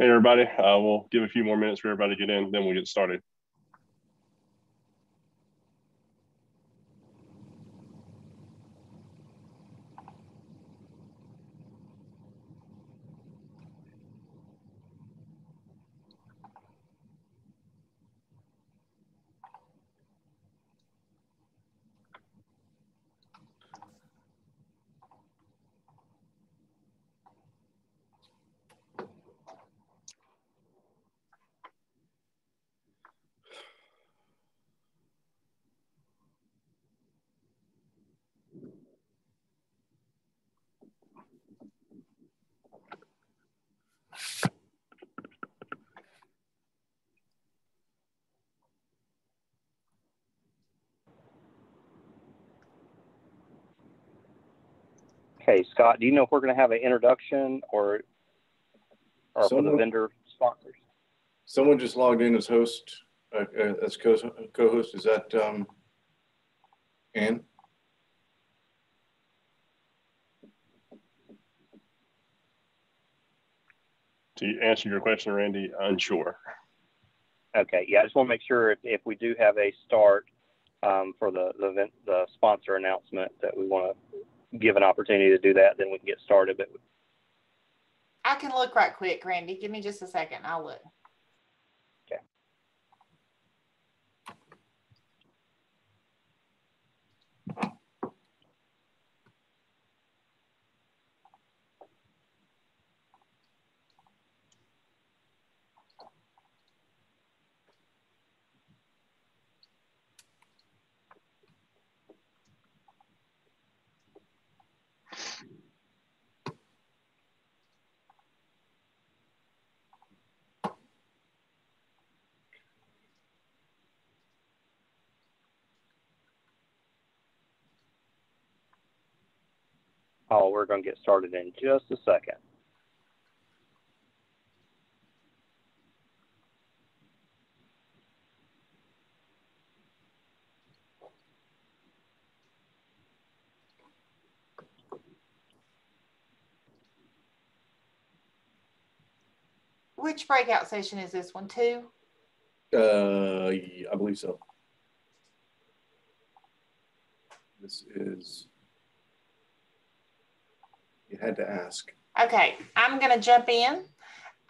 Hey, everybody. Uh, we'll give a few more minutes for everybody to get in, then we'll get started. Okay, Scott, do you know if we're going to have an introduction or, or for the Someone- vendor sponsors? Someone just logged in as host, uh, uh, as co- co-host. Is that um, Ann? To answer your question, Randy, unsure. Okay, yeah, I just want to make sure if, if we do have a start um, for the the, event, the sponsor announcement that we want to give an opportunity to do that, then we can get started. But I can look right quick, Randy. Give me just a second. I'll look. Oh, we're going to get started in just a second. Which breakout session is this one? Two? Uh, yeah, I believe so. This is, you had to ask. Okay, I'm going to jump in.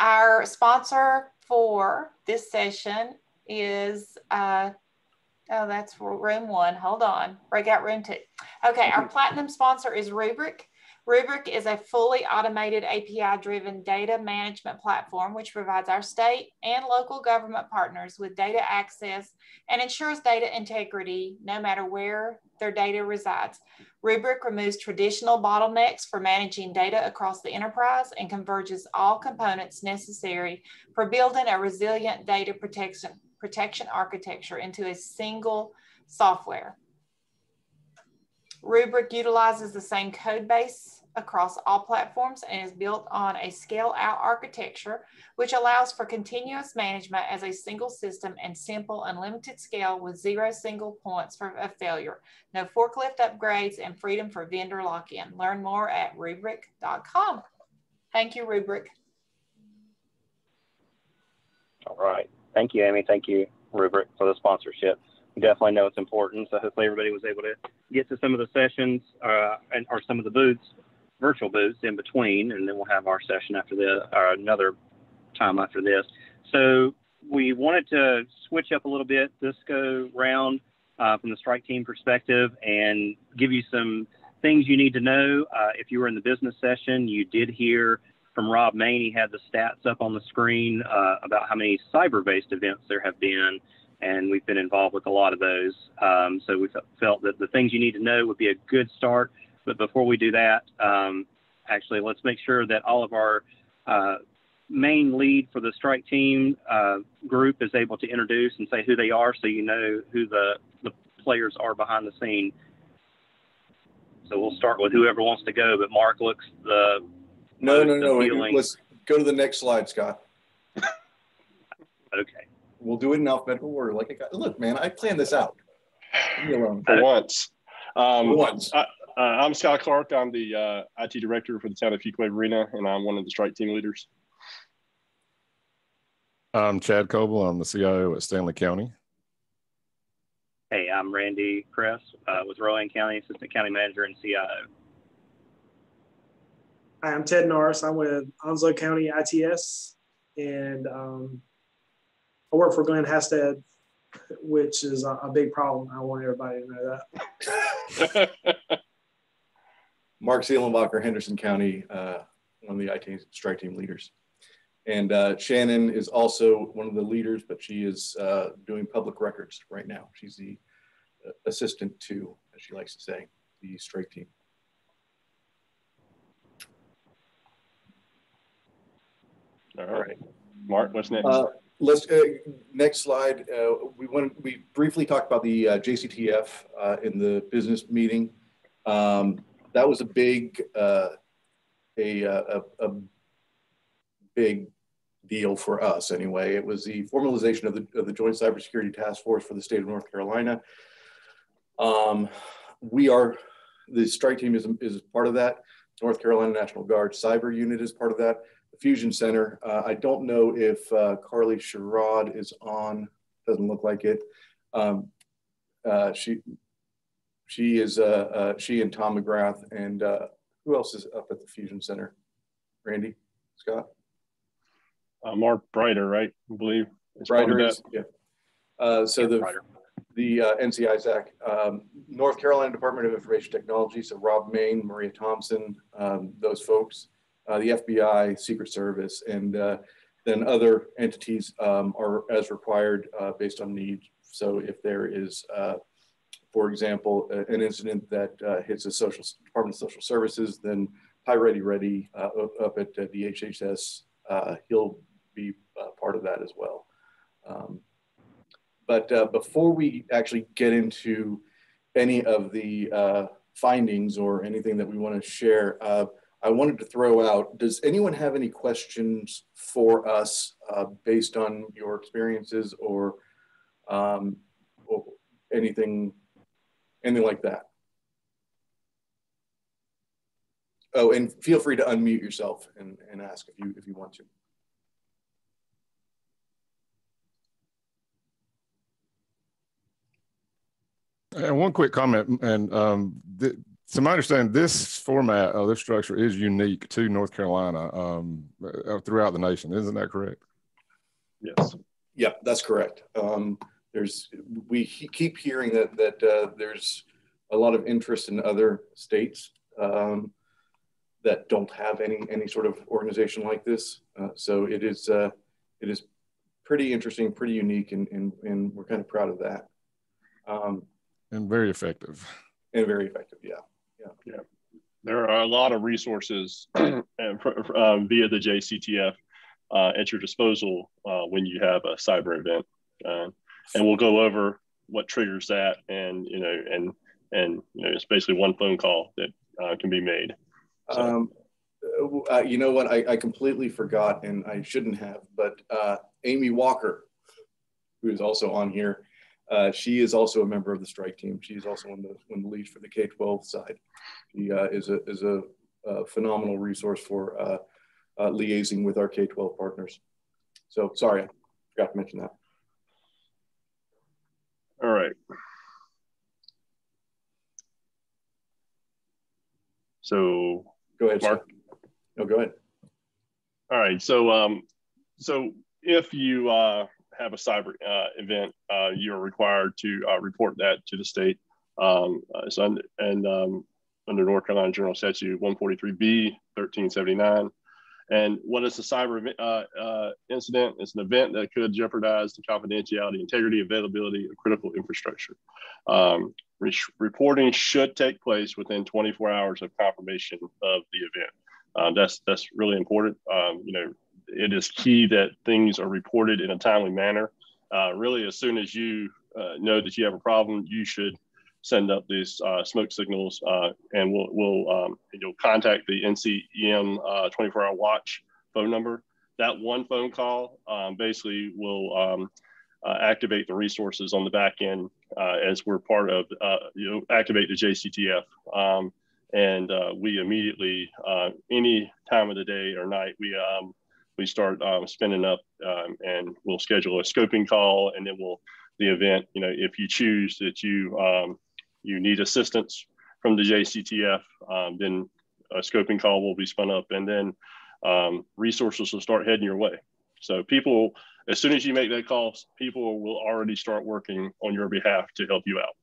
Our sponsor for this session is, uh, oh, that's room one. Hold on. Breakout room two. Okay, our platinum sponsor is Rubrik. Rubrik is a fully automated API driven data management platform which provides our state and local government partners with data access and ensures data integrity no matter where their data resides. Rubrik removes traditional bottlenecks for managing data across the enterprise and converges all components necessary for building a resilient data protection, protection architecture into a single software. Rubrik utilizes the same code base across all platforms and is built on a scale out architecture, which allows for continuous management as a single system and simple unlimited scale with zero single points for a failure, no forklift upgrades and freedom for vendor lock-in. Learn more at rubrik.com. Thank you, Rubrik. All right. Thank you, Amy. Thank you, Rubrik, for the sponsorship. Definitely know it's important. So hopefully everybody was able to get to some of the sessions uh, and, or some of the booths, virtual booths in between, and then we'll have our session after the or another time after this. So we wanted to switch up a little bit this go round uh, from the strike team perspective and give you some things you need to know. Uh, if you were in the business session, you did hear from Rob Main. He had the stats up on the screen uh, about how many cyber-based events there have been, and we've been involved with a lot of those. Um, so we felt that the things you need to know would be a good start. But before we do that, um, actually, let's make sure that all of our uh, main lead for the strike team uh, group is able to introduce and say who they are so you know who the, the players are behind the scene. So we'll start with whoever wants to go. But Mark looks the No, no, no. appealing. Let's go to the next slide, Scott. okay. We'll do it in alphabetical order. Like I got, look, man, I planned this out. Leave me alone. For once. Um, Once. Uh, I'm Scott Clark. I'm the uh, IT director for the town of Fuquay-Varina, and I'm one of the strike team leaders. I'm Chad Coble. I'm the CIO at Stanly County. Hey, I'm Randy Kress uh, with Rowan County, Assistant County Manager and CIO. Hi, I'm Ted Norris. I'm with Onslow County ITS, and um, I work for Glenn Hasted, which is a, a big problem. I want everybody to know that. Mark Seelenbacher, Henderson County, uh, one of the IT strike team leaders. And uh, Shannon is also one of the leaders, but she is uh, doing public records right now. She's the uh, assistant to, as she likes to say, the strike team. All right. Mark, what's next? Uh, let's uh, next slide. Uh, we want we briefly talked about the uh, JCTF uh, in the business meeting. Um, that was a big uh, a, a, a big deal for us anyway. It was the formalization of the, of the Joint Cybersecurity Task Force for the state of North Carolina. Um, we are the strike team is, is part of that. North Carolina National Guard Cyber Unit is part of that. The Fusion Center. Uh, I don't know if uh, Carly Sherrod is on. Doesn't look like it. Um, uh, she she is uh, uh, she and Tom McGrath and uh, who else is up at the Fusion Center? Randy, Scott, Uh, Mark Brighter, right? I believe. is part of Ryder that. is yeah. Uh, so the Ryder. the uh, NCI Zach, um, North Carolina Department of Information Technology, so Rob Main, Maria Thompson, um, those folks, uh, the FBI, Secret Service, and uh, then other entities um, are as required uh, based on need. So if there is, uh, for example, an incident that uh, hits the social Department of Social Services, then High Ready Ready uh, up- at uh, DHHS, he'll be uh, part of that as well. Um, but uh, before we actually get into any of the uh, findings or anything that we want to share, I wanted to throw out, does anyone have any questions for us based on your experiences or, um, or anything, anything like that? Oh, and feel free to unmute yourself and, and ask if you, if you want to. And one quick comment, and um, th- to my understanding, this format of this structure is unique to North Carolina um, uh, throughout the nation. Isn't that correct? Yes. Yeah, that's correct. Um, there's we he- keep hearing that that uh, there's a lot of interest in other states um, that don't have any any sort of organization like this. Uh, so it is uh, it is pretty interesting, pretty unique, and and, and we're kind of proud of that. Um, And very effective. and very effective. Yeah. Yeah. Yeah. There are a lot of resources uh, um, via the JCTF uh, at your disposal uh, when you have a cyber event, uh, and we'll go over what triggers that, and you know, and and you know, it's basically one phone call that uh, can be made. So- Um, uh, you know what? I, I completely forgot, and I shouldn't have. But uh, Amy Walker, who is also on here, uh, she is also a member of the strike team. she's also one of the, one of the leads for the K-12 side. She uh, is a is a, a phenomenal resource for uh, uh, liaising with our K-12 partners. So sorry, I forgot to mention that. Right. So Go ahead, Mark. Scott. No, go ahead. All right. So, um, so if you uh, have a cyber uh, event, uh, you're required to uh, report that to the state. Um, uh, so, and um, under North Carolina General Statute 143B 1379. And what is a cyber uh, uh, incident? It's an event that could jeopardize the confidentiality, integrity, availability of critical infrastructure. Um, re- reporting should take place within 24 hours of confirmation of the event. Um, that's that's really important. Um, you know, it is key that things are reported in a timely manner. Uh, really, as soon as you uh, know that you have a problem, you should send up these uh, smoke signals, uh, and we'll, we'll um, you'll contact the NCEM 24-hour watch phone number. That one phone call um, basically will um, activate the resources on the back end as we're part of, you know, activate the JCTF. Um, and we immediately, any time of the day or night, we um, we start um, spinning up um, and we'll schedule a scoping call and then we'll the event you know if you choose that you um, you need assistance from the jctf um, then a scoping call will be spun up and then um, resources will start heading your way so people as soon as you make that call people will already start working on your behalf to help you out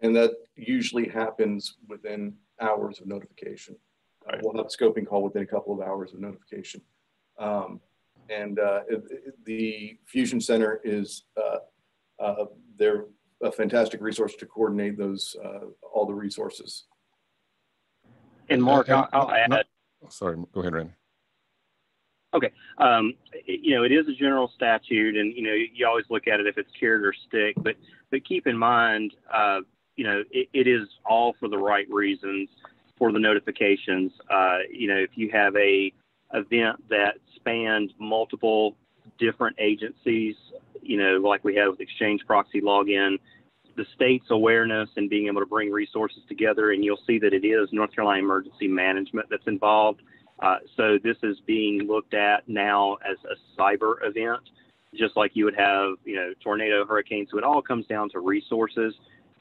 and that usually happens within hours of notification Right. We'll have a scoping call within a couple of hours of notification. Um, and uh, it, it, the Fusion Center is, uh, uh, they're a fantastic resource to coordinate those, uh, all the resources. And Mark, I'll, I'll add. No, sorry, go ahead, Randy. Okay. Um, you know, it is a general statute, and you know, you always look at it if it's carrot or stick. But but keep in mind, uh, you know, it, it is all for the right reasons for the notifications. Uh, you know, if you have a event that spans multiple different agencies, you know, like we have with Exchange ProxyLogon, the state's awareness and being able to bring resources together, and you'll see that it is North Carolina Emergency Management that's involved. Uh, so this is being looked at now as a cyber event, just like you would have, you know, tornado, hurricanes. So it all comes down to resources.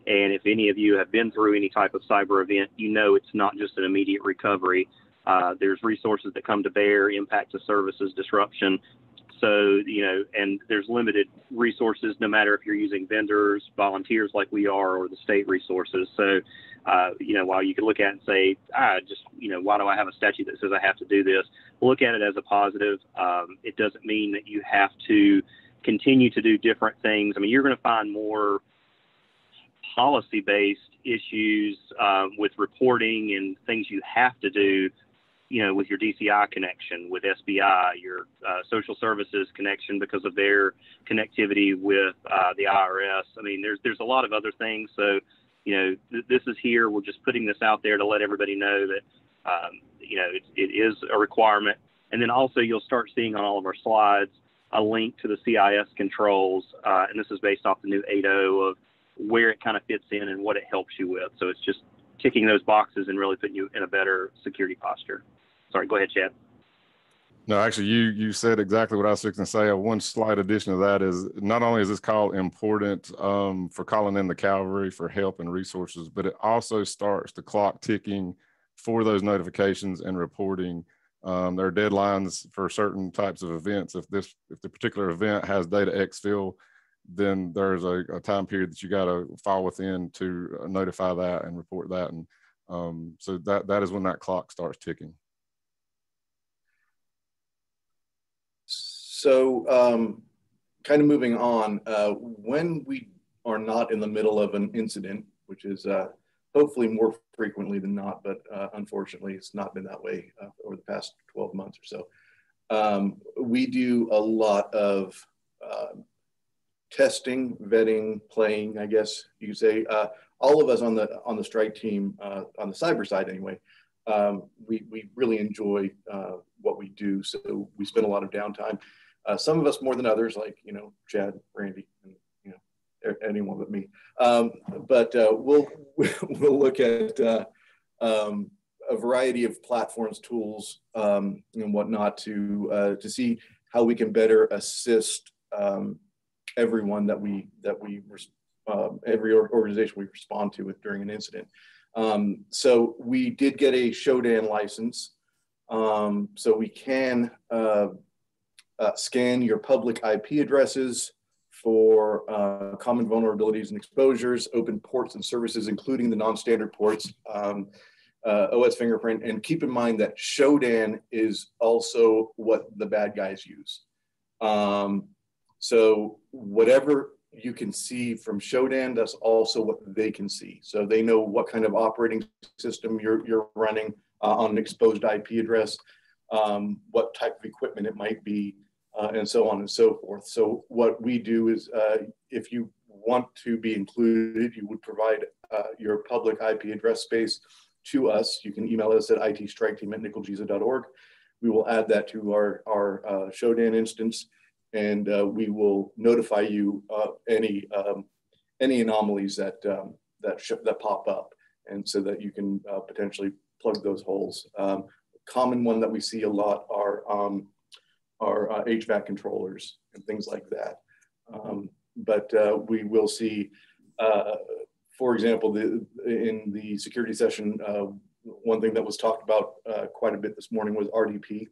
And if any of you have been through any type of cyber event, you know it's not just an immediate recovery. Uh, there's resources that come to bear, impact to services, disruption. So, you know, and there's limited resources no matter if you're using vendors, volunteers like we are, or the state resources. So, uh, you know, while you could look at it and say, ah, just, you know, why do I have a statute that says I have to do this? Look at it as a positive. Um, it doesn't mean that you have to continue to do different things. I mean, you're going to find more policy based issues um, with reporting and things you have to do, you know, with your DCI connection, with SBI, your uh, social services connection because of their connectivity with uh, the IRS. I mean, there's there's a lot of other things. So, you know, th- this is here. We're just putting this out there to let everybody know that, um, you know, it, it is a requirement. And then also you'll start seeing on all of our slides a link to the CIS controls, uh, and this is based off the new 8.0 of where it kind of fits in and what it helps you with. So it's just ticking those boxes and really putting you in a better security posture. Sorry, go ahead, Chad. No, actually, you you said exactly what I was fixing to say. One slight addition to that is not only is this call important um, for calling in the cavalry for help and resources, but it also starts the clock ticking for those notifications and reporting. Um, there are deadlines for certain types of events. If this if the particular event has data exfil then there's a, a time period that you got to fall within to notify that and report that. And um, so that, that is when that clock starts ticking. So um, kind of moving on, uh, when we are not in the middle of an incident, which is uh, hopefully more frequently than not, but uh, unfortunately it's not been that way uh, over the past 12 months or so. Um, we do a lot of uh, testing, vetting, playing, I guess you could say. Uh, all of us on the on the strike team, uh, on the cyber side anyway, um, we, we really enjoy what we do. So we spend a lot of downtime. Uh, some of us more than others, like, you know, Chad, Randy, and, you know, anyone but me. Um, but uh, we'll, we'll look at uh, um, a variety of platforms, tools, um, and whatnot to, to see how we can better assist um, everyone that we that we uh, every organization we respond to with during an incident. Um, so we did get a Shodan license, um, so we can uh, scan your public IP addresses for uh, common vulnerabilities and exposures, open ports and services, including the non-standard ports, um, uh, OS fingerprint, and keep in mind that Shodan is also what the bad guys use. Um, so whatever you can see from Shodan, that's also what they can see. So they know what kind of operating system you're, you're running uh, on an exposed IP address, um, what type of equipment it might be, uh, and so on and so forth. So what we do is uh, if you want to be included, you would provide uh, your public IP address space to us. You can email us at itstriketeam at nclgisa.org. We will add that to our, our uh, Shodan instance and uh, we will notify you uh, any um, any anomalies that um, that that pop up, and so that you can potentially plug those holes. Um, common one that we see a lot are um, are uh, HVAC controllers and things like that. Um, but uh, we will see, uh, for example, the, in the security session, one thing that was talked about quite a bit this morning was RDP.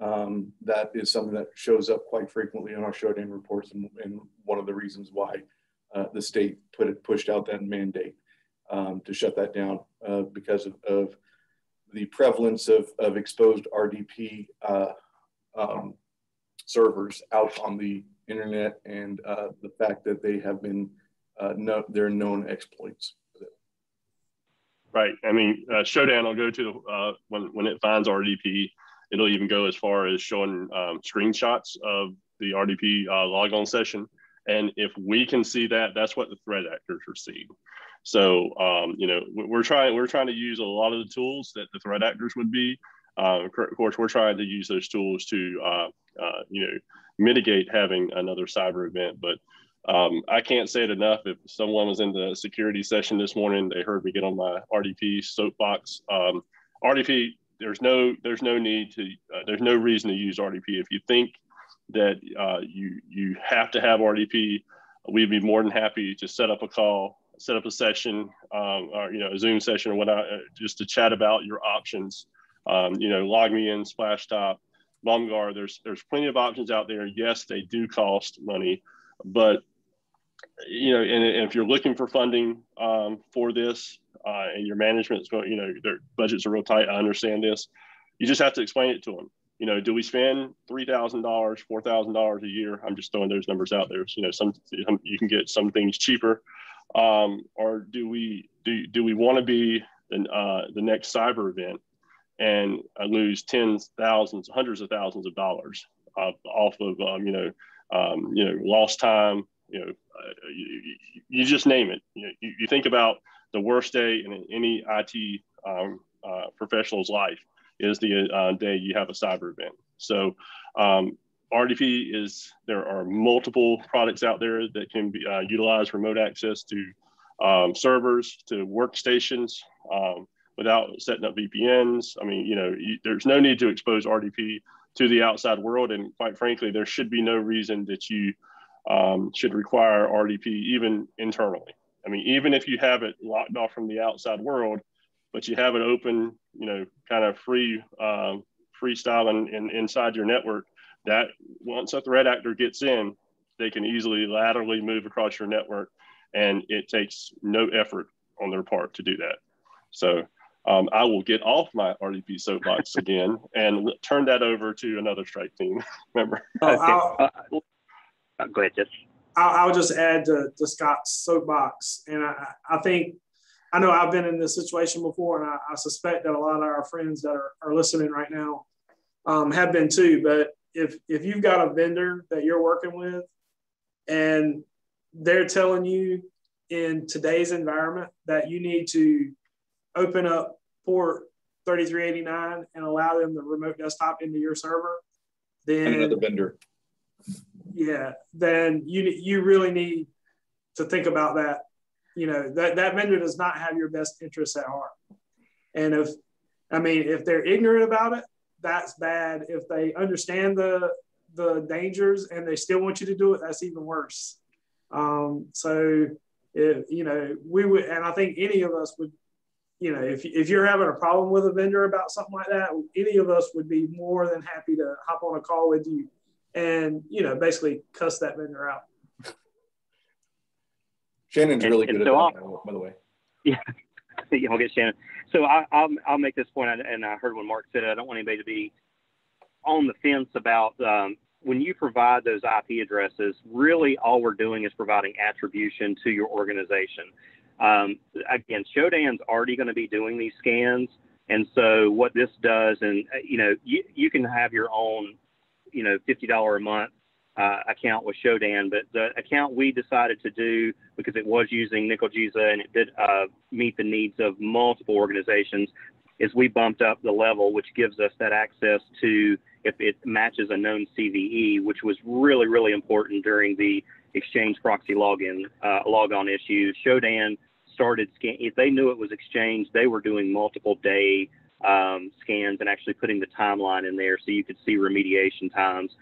Um, that is something that shows up quite frequently in our Shodan reports and, and one of the reasons why uh, the state put it, pushed out that mandate um, to shut that down uh, because of, of, the prevalence of, of exposed RDP uh, um, servers out on the internet and uh, the fact that they have been uh, no, their known exploits. Right. I mean, uh, Shodan will go to the, when when it finds RDP It'll even go as far as showing um, screenshots of the RDP uh, logon session. And if we can see that, that's what the threat actors are seeing. So, um, you know, we're trying, we're trying to use a lot of the tools that the threat actors would be. Uh, of course, we're trying to use those tools to, uh, uh, you know, mitigate having another cyber event. But um, I can't say it enough. If someone was in the security session this morning, they heard me get on my RDP soapbox. Um, RDP there's no there's no need to uh, there's no reason to use RDP. If you think that uh, you you have to have RDP, we'd be more than happy to set up a call, set up a session, um, or you know a Zoom session or whatnot, just to chat about your options. Um, you know, LogMeIn, Splashtop, Bomgar. There's there's plenty of options out there. Yes, they do cost money, but you know, and, and if you're looking for funding um, for this, uh, and your management's going, you know, their budgets are real tight. I understand this. You just have to explain it to them. You know, do we spend three thousand dollars, four thousand dollars a year? I'm just throwing those numbers out there. So, you know, some you can get some things cheaper, um, or do we do do we want to be uh, the next cyber event and uh, lose tens, thousands, hundreds of thousands of dollars uh, off of um, you know um, you know lost time? You know, uh, you, you, just name it. You, know, you, you think about the worst day in any IT um, uh, professional's life is the uh, day you have a cyber event. So um, RDP is, there are multiple products out there that can be uh, utilized remote access to um, servers, to workstations um, without setting up VPNs. I mean, you know, you, there's no need to expose RDP to the outside world. And quite frankly, there should be no reason that you um, should require RDP even internally. I mean, even if you have it locked off from the outside world, but you have it open, you know, kind of free, um, freestyling in, inside your network, that once a threat actor gets in, they can easily laterally move across your network and it takes no effort on their part to do that. So um, I will get off my RDP soapbox again and turn that over to another strike team member. Oh, uh, go ahead, Jess. I'll, I'll just add to, to, Scott's soapbox. And I, I think, I know I've been in this situation before, and I, I suspect that a lot of our friends that are, are listening right now um, have been too. But if, if you've got a vendor that you're working with and they're telling you in today's environment that you need to open up port 3389 and allow them the remote desktop into your server, then another vendor yeah, then you you really need to think about that. You know that that vendor does not have your best interests at heart, and if I mean if they're ignorant about it, that's bad. If they understand the the dangers and they still want you to do it, that's even worse. Um, so if you know we would, and I think any of us would you know, if, if you're having a problem with a vendor about something like that, any of us would be more than happy to hop on a call with you and you know basically cuss that vendor out. Shannon's really and, good and so at that, by the way. Yeah, yeah, I'll get Shannon. So I, will I'll make this point, and I heard when Mark said it. I don't want anybody to be on the fence about um, when you provide those IP addresses. Really, all we're doing is providing attribution to your organization. Um, again, Shodan's already going to be doing these scans, and so what this does, and uh, you know, you, you can have your own you know, $50 a month uh, account was Shodan, but the account we decided to do because it was using NCLGISA and it did uh, meet the needs of multiple organizations is we bumped up the level, which gives us that access to if it matches a known CVE, which was really, really important during the Exchange ProxyLogon uh, logon issues. Shodan started scan. If they knew it was Exchange, they were doing multiple day um, scans and actually putting the timeline in there so you could see remediation times.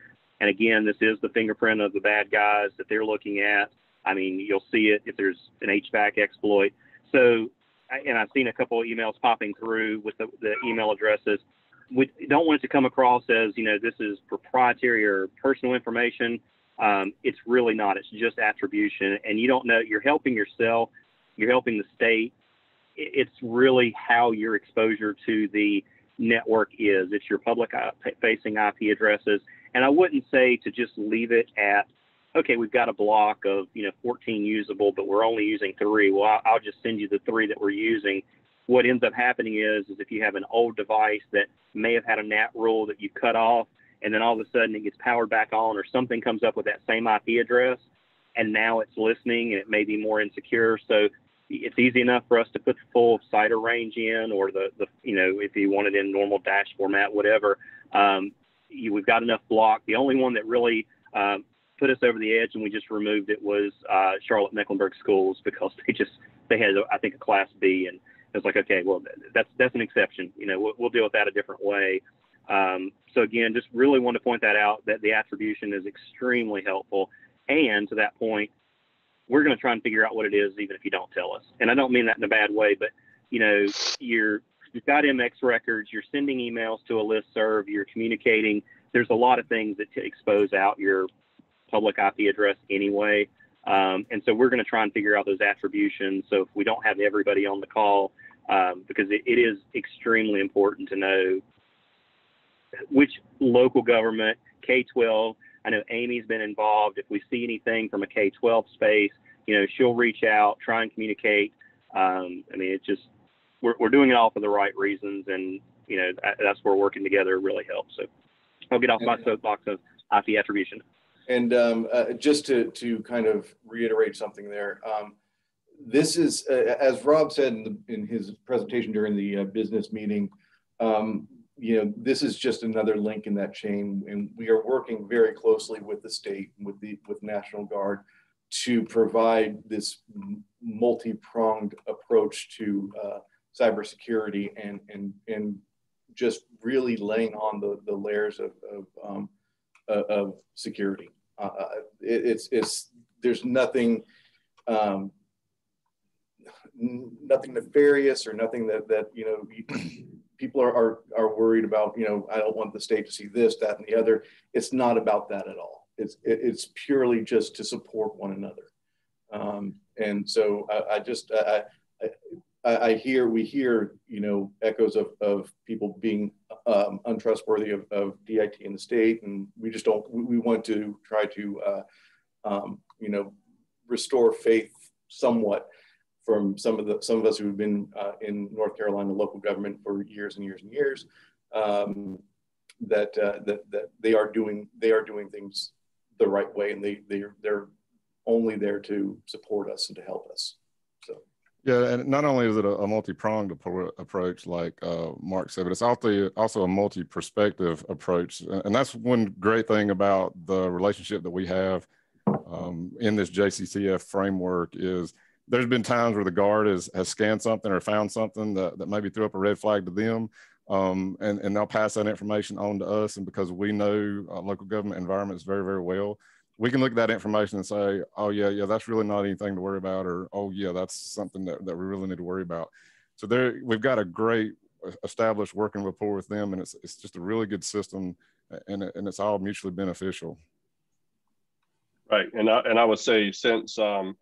And again, this is the fingerprint of the bad guys that they're looking at. I mean, you'll see it if there's an HVAC exploit. So, and I've seen a couple of emails popping through with the, the email addresses. We don't want it to come across as, you know, this is proprietary or personal information. Um, it's really not. It's just attribution. And you don't know, you're helping yourself, you're helping the state. It's really how your exposure to the network is. It's your public facing IP addresses and I wouldn't say to just leave it at, okay, we've got a block of, you know, 14 usable, but we're only using three. Well, I'll just send you the three that we're using. What ends up happening is, is if you have an old device that may have had a NAT rule that you cut off, and then all of a sudden it gets powered back on, or something comes up with that same IP address, and now it's listening and it may be more insecure. So it's easy enough for us to put the full CIDR range in, or the, the you know, if you want it in normal dash format, whatever. Um, you, we've got enough block. The only one that really uh, put us over the edge and we just removed it was uh, Charlotte Mecklenburg Schools because they just they had I think a Class B and it was like okay well that's that's an exception. You know we'll, we'll deal with that a different way. Um, so again, just really want to point that out that the attribution is extremely helpful. And to that point, we're going to try and figure out what it is, even if you don't tell us. And I don't mean that in a bad way, but you know, you're you've got MX records, you're sending emails to a list serve, you're communicating. There's a lot of things that expose out your public IP address anyway. Um, and so we're going to try and figure out those attributions. So if we don't have everybody on the call, um, because it, it is extremely important to know which local government, K 12, I know Amy's been involved. If we see anything from a K 12 space, you know, she'll reach out, try and communicate. Um, I mean, it's just, we're, we're doing it all for the right reasons, and you know that's where working together really helps. So I'll get off my soapbox of IP attribution. And um, uh, just to to kind of reiterate something there, um, this is uh, as Rob said in, the, in, his presentation during the uh, business meeting. Um, you know, this is just another link in that chain, and we are working very closely with the state, with the with National Guard, to provide this multi-pronged approach to uh, cybersecurity and and and just really laying on the, the layers of of, um, of security. Uh, uh, it, it's it's there's nothing um, nothing nefarious or nothing that that you know people are, are are worried about. You know, I don't want the state to see this, that, and the other. It's not about that at all. It's it's purely just to support one another. Um, and so I, I just I, I, I, hear we hear you know echoes of, of people being um, untrustworthy of, of DIT in the state, and we just don't. We, we want to try to uh, um, you know restore faith somewhat from some of the some of us who've been uh, in North Carolina local government for years and years and years. Um, that uh, that that they are doing they are doing things the right way, and they they they're only there to support us and to help us. So. Yeah, and not only is it a, a multi-pronged approach, like uh, Mark said, but it's also also a multi-perspective approach, and that's one great thing about the relationship that we have um, in this JCTF framework is there's been times where the guard has, has scanned something or found something that, that maybe threw up a red flag to them, um, and, and they'll pass that information on to us, and because we know uh, local government environments very, very well, we can look at that information and say, oh yeah, yeah, that's really not anything to worry about, or oh yeah, that's something that, that we really need to worry about. So there, we've got a great established working rapport with them, and it's it's just a really good system, and and it's all mutually beneficial. Right, and I and I would say since um,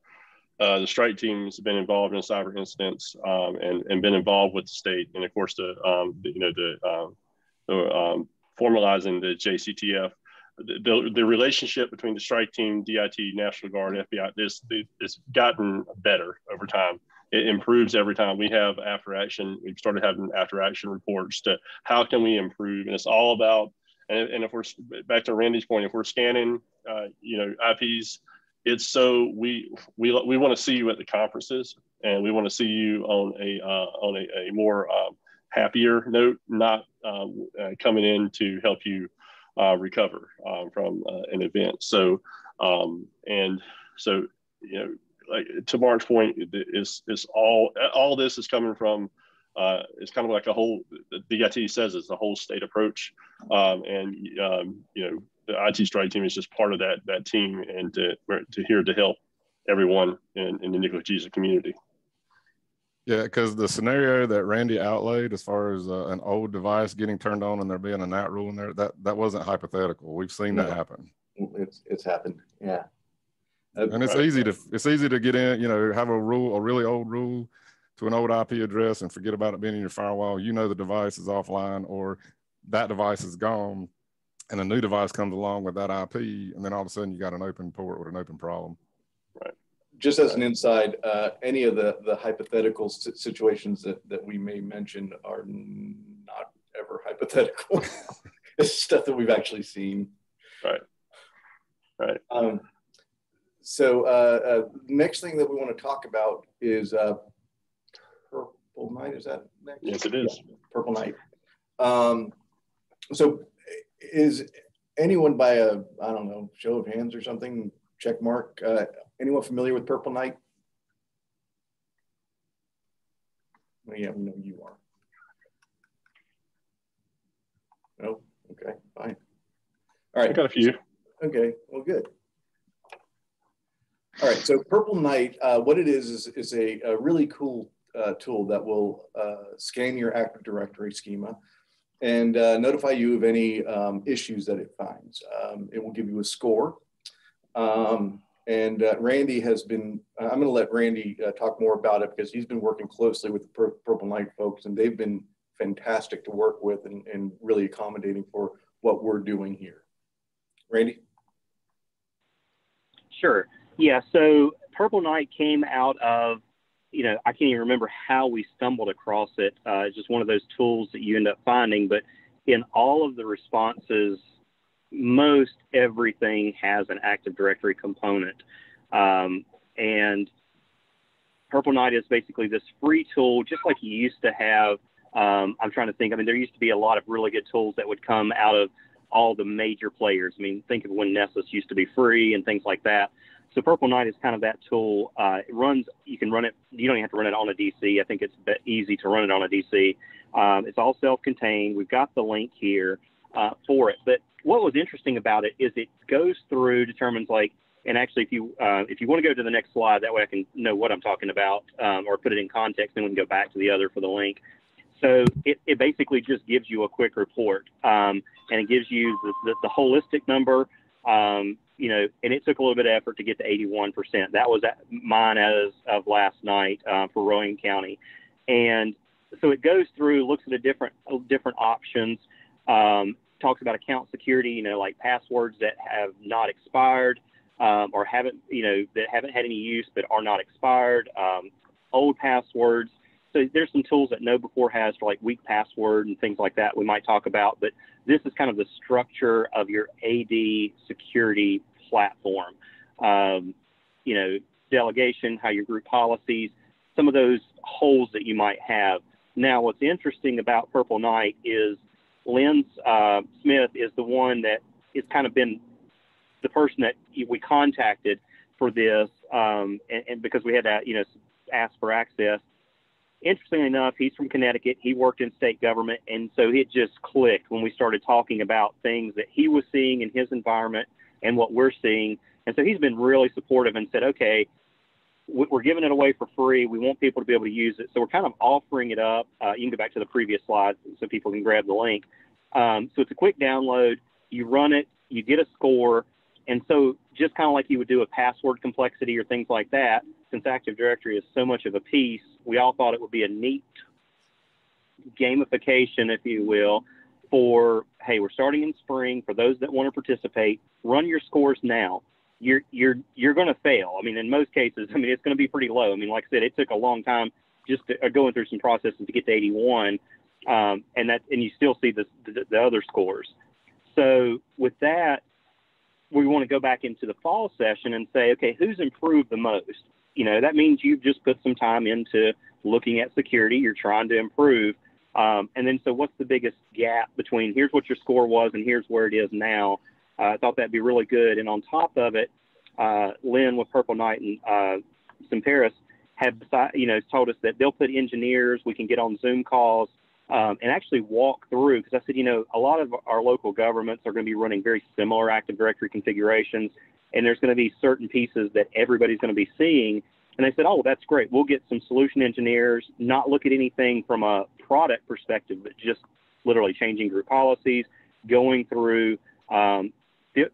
uh, the strike teams have been involved in cyber incidents um, and and been involved with the state, and of course the, um, the you know the, um, the um, formalizing the JCTF the, the relationship between the strike team, DIT, National Guard, FBI, this it's gotten better over time. It improves every time we have after action. We've started having after action reports to how can we improve, and it's all about and, and if we're back to Randy's point, if we're scanning, uh, you know, IPs, it's so we we we want to see you at the conferences, and we want to see you on a uh, on a, a more um, happier note, not um, uh, coming in to help you uh, recover um, from uh, an event. So, um, and so you know, like to Mark's point, is is all all this is coming from. Uh, it's kind of like a whole. The DIT says it's a whole state approach, um, and um, you know the IT strike team is just part of that that team, and to to here to help everyone in, in the NCLGISA community. Yeah, because the scenario that Randy outlaid, as far as uh, an old device getting turned on and there being a NAT rule in there, that that wasn't hypothetical. We've seen no. that happen. It's it's happened. Yeah, and it's right. easy to it's easy to get in. You know, have a rule, a really old rule, to an old IP address and forget about it being in your firewall. You know the device is offline or that device is gone, and a new device comes along with that IP, and then all of a sudden you got an open port with an open problem Right. just as an inside, uh, any of the, the hypothetical situations that, that we may mention are not ever hypothetical. it's stuff that we've actually seen. Right. Right. Um, so uh, uh, next thing that we want to talk about is uh, Purple Knight. Is that next? Yes, it is. Yeah, Purple Knight. Um, so is anyone by a, I don't know, show of hands or something, check mark, uh, Anyone familiar with Purple Knight? Well, yeah, we know you are. No? Okay, fine. All right. I got a few. Okay, well, good. All right, so Purple Knight, uh, what it is, is, is a, a really cool uh, tool that will uh, scan your Active Directory schema and uh, notify you of any um, issues that it finds. Um, it will give you a score. Um, and uh, Randy has been, I'm going to let Randy uh, talk more about it because he's been working closely with the Pur Purple Knight folks and they've been fantastic to work with and, and really accommodating for what we're doing here. Randy? Sure. Yeah. So Purple Knight came out of, you know, I can't even remember how we stumbled across it. Uh, it's just one of those tools that you end up finding. But in all of the responses most everything has an Active Directory component. Um, and Purple Knight is basically this free tool, just like you used to have. Um, I'm trying to think. I mean, there used to be a lot of really good tools that would come out of all the major players. I mean, think of when Nessus used to be free and things like that. So Purple Knight is kind of that tool. Uh, it runs. You can run it. You don't even have to run it on a DC. I think it's easy to run it on a DC. Um, it's all self-contained. We've got the link here uh, for it. But what was interesting about it is it goes through, determines like, and actually, if you uh, if you want to go to the next slide, that way I can know what I'm talking about um, or put it in context, then we can go back to the other for the link. So it, it basically just gives you a quick report, um, and it gives you the, the, the holistic number. Um, you know, and it took a little bit of effort to get to 81%. That was mine as of last night uh, for Rowan County, and so it goes through, looks at the different different options. Um, talks about account security, you know, like passwords that have not expired um, or haven't, you know, that haven't had any use but are not expired, um, old passwords. There's some tools that KnowBe4 has for like weak password and things like that we might talk about, but this is kind of the structure of your AD security platform. Um, you know, delegation, how your group policies, some of those holes that you might have. Now, what's interesting about Purple Knight is Lynn uh, Smith is the one that has kind of been the person that we contacted for this, um, and, and, because we had to, you know, ask for access. Interestingly enough, he's from Connecticut. He worked in state government, and so it just clicked when we started talking about things that he was seeing in his environment and what we're seeing. And so he's been really supportive and said, okay, we're giving it away for free. We want people to be able to use it. So we're kind of offering it up. Uh, you can go back to the previous slide so people can grab the link. Um, so it's a quick download. You run it, you get a score. And so just kind of like you would do a password complexity or things like that, since Active Directory is so much of a piece, we all thought it would be a neat gamification, if you will, for, hey, we're starting in spring. For those that want to participate, run your scores now you're you're you're going to fail. I mean, in most cases, I mean, it's going to be pretty low. I mean, like I said, it took a long time just to, uh, going through some processes to get to 81, um, and that and you still see the, the, the other scores. so with that, we want to go back into the fall session and say, okay, who's improved the most? You know, that means you've just put some time into looking at security. You're trying to improve. Um, and then, so what's the biggest gap between here's what your score was and here's where it is now? Uh, I thought that'd be really good. And on top of it, uh, Lynn with Purple Knight and uh, Paris have, you know, told us that they'll put engineers. We can get on Zoom calls um, and actually walk through. Because I said, you know, a lot of our local governments are going to be running very similar Active Directory configurations, and there's going to be certain pieces that everybody's going to be seeing. And they said, oh, that's great. We'll get some solution engineers, not look at anything from a product perspective, but just literally changing group policies, going through um,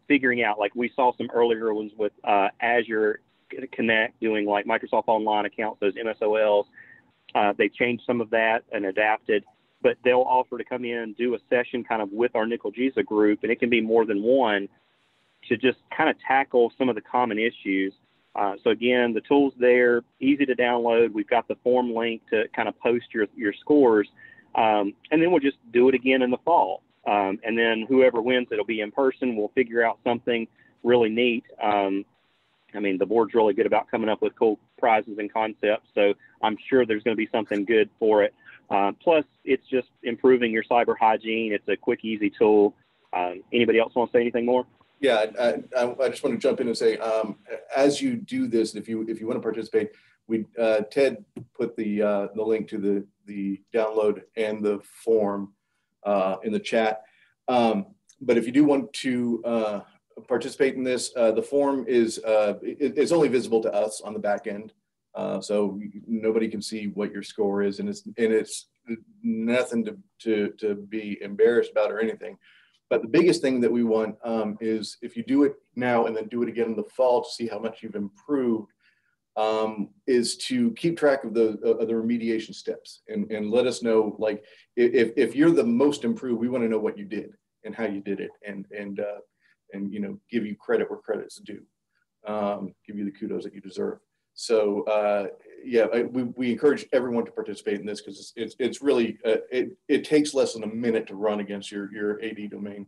figuring out, like we saw some earlier ones with uh, Azure Connect doing like Microsoft Online accounts, those MSOLs. Uh, they changed some of that and adapted, but they'll offer to come in, and do a session kind of with our NCLGISA group, and it can be more than one to just kind of tackle some of the common issues. Uh, so again, the tool's there, easy to download. We've got the form link to kind of post your, your scores. Um, and then we'll just do it again in the fall. Um, and then whoever wins, it'll be in person. We'll figure out something really neat. Um, I mean, the board's really good about coming up with cool prizes and concepts. So I'm sure there's going to be something good for it. Uh, plus, it's just improving your cyber hygiene. It's a quick, easy tool. Um, anybody else want to say anything more? Yeah, I, I, I, just want to jump in and say, um, as you do this, if you if you want to participate, we uh, Ted put the uh, the link to the the download and the form uh, in the chat. Um, but if you do want to uh, participate in this, uh, the form is uh, it, it's only visible to us on the back end. So nobody can see what your score is and it's, and it's nothing to, to, to be embarrassed about or anything. But the biggest thing that we want um, is if you do it now and then do it again in the fall to see how much you've improved, um, is to keep track of the of the remediation steps and, and let us know like if, if you're the most improved, we want to know what you did and how you did it and and uh, and you know give you credit where credit's due, um, give you the kudos that you deserve. So uh, yeah, I, we, we encourage everyone to participate in this because it's, it's, it's really uh, it it takes less than a minute to run against your your AD domain,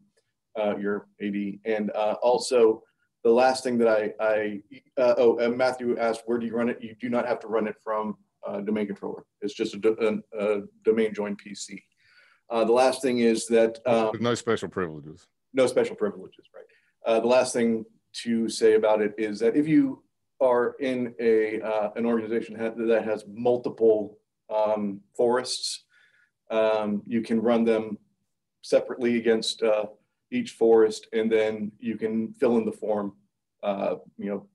uh, your AD, and uh, also the last thing that I, I uh, oh, and Matthew asked, where do you run it? You do not have to run it from uh, domain controller. It's just a, a, a domain join PC. Uh, the last thing is that um, no special privileges. No special privileges, right? Uh, the last thing to say about it is that if you are in a uh, an organization that has multiple um, forests, um, you can run them separately against uh, each forest, and then you can fill in the form, uh, you know,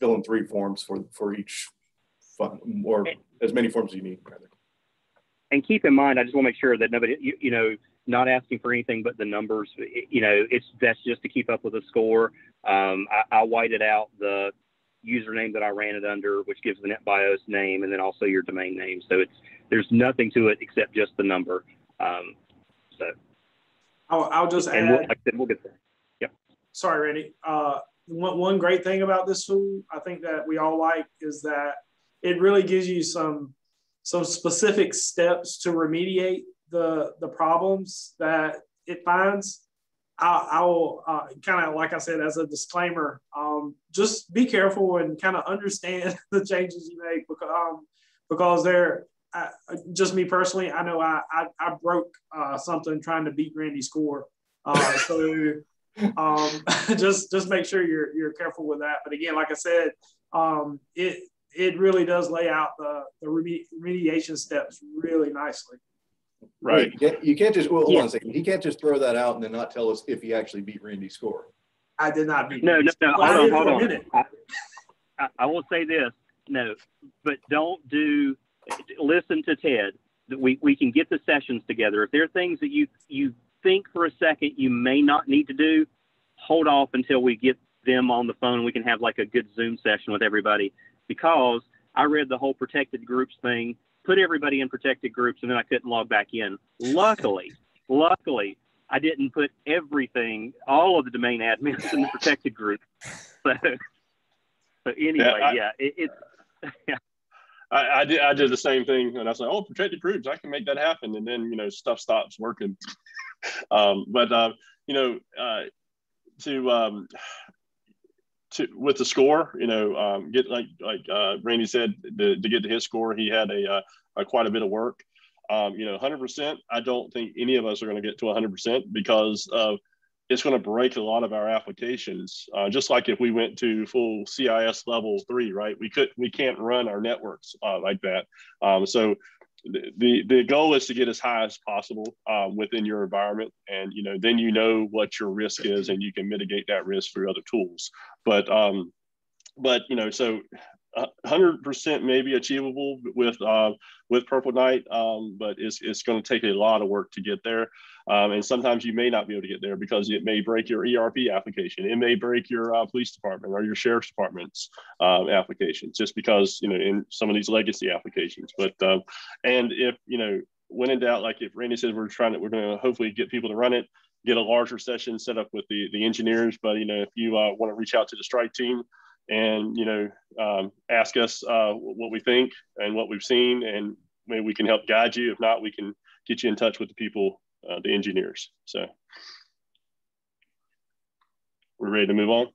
fill in three forms for, for each fund, or as many forms as you need. Rather. And keep in mind, I just want to make sure that nobody, you, you know, not asking for anything but the numbers. You know, it's that's just to keep up with the score. Um, I, I whited out the username that I ran it under, which gives the NetBIOS name and then also your domain name. So it's there's nothing to it except just the number. Um, so I'll, I'll just and add. We'll, like we'll get there. Yep. Sorry, Randy. Uh, one, one great thing about this tool, I think that we all like, is that it really gives you some some specific steps to remediate the the problems that it finds. I, I will uh, kind of, like I said, as a disclaimer, um, just be careful and kind of understand the changes you make because um, because they're I, just me personally, I know I I, I broke uh, something trying to beat Randy's score. Uh, so um, just just make sure you're you're careful with that. But again, like I said, um, it it really does lay out the the remediation steps really nicely. Right. You can't, you can't just well, hold yeah. on a second. He can't just throw that out and then not tell us if he actually beat Randy's score. I did not beat. No, no, no. Well, hold on, hold on. I, I, I will say this. No, but don't do listen to Ted. We, we can get the sessions together. If there are things that you, you think for a second you may not need to do, hold off until we get them on the phone. We can have like a good Zoom session with everybody because I read the whole protected groups thing, put everybody in protected groups, and then I couldn't log back in. Luckily, luckily, I didn't put everything, all of the domain admins in the protected group. So, but anyway, yeah, I, yeah it, it's yeah. I, I, did I did the same thing, and I was like, "Oh, protected groups, I can make that happen." And then you know, stuff stops working. um, but uh, you know, uh, to um, to with the score, you know, um, get like like uh, Randy said, the, to get to his score, he had a, uh, a quite a bit of work. Um, you know, 100%. I don't think any of us are going to get to 100% because of it's going to break a lot of our applications. Uh, just like if we went to full CIS level three, right? We could we can't run our networks uh, like that. Um, so the the goal is to get as high as possible uh, within your environment, and you know then you know what your risk is, and you can mitigate that risk through other tools. But um, but you know so hundred percent may be achievable with uh, with Purple Knight, um, but it's it's going to take a lot of work to get there. Um, and sometimes you may not be able to get there because it may break your ERP application. It may break your uh, police department or your sheriff's department's um, applications, just because you know in some of these legacy applications. But um, and if you know when in doubt, like if Randy says we're trying to, we're going to hopefully get people to run it, get a larger session set up with the the engineers. But you know if you uh, want to reach out to the strike team and you know um, ask us uh, what we think and what we've seen and maybe we can help guide you. If not we can get you in touch with the people uh, the engineers. So we're ready to move on?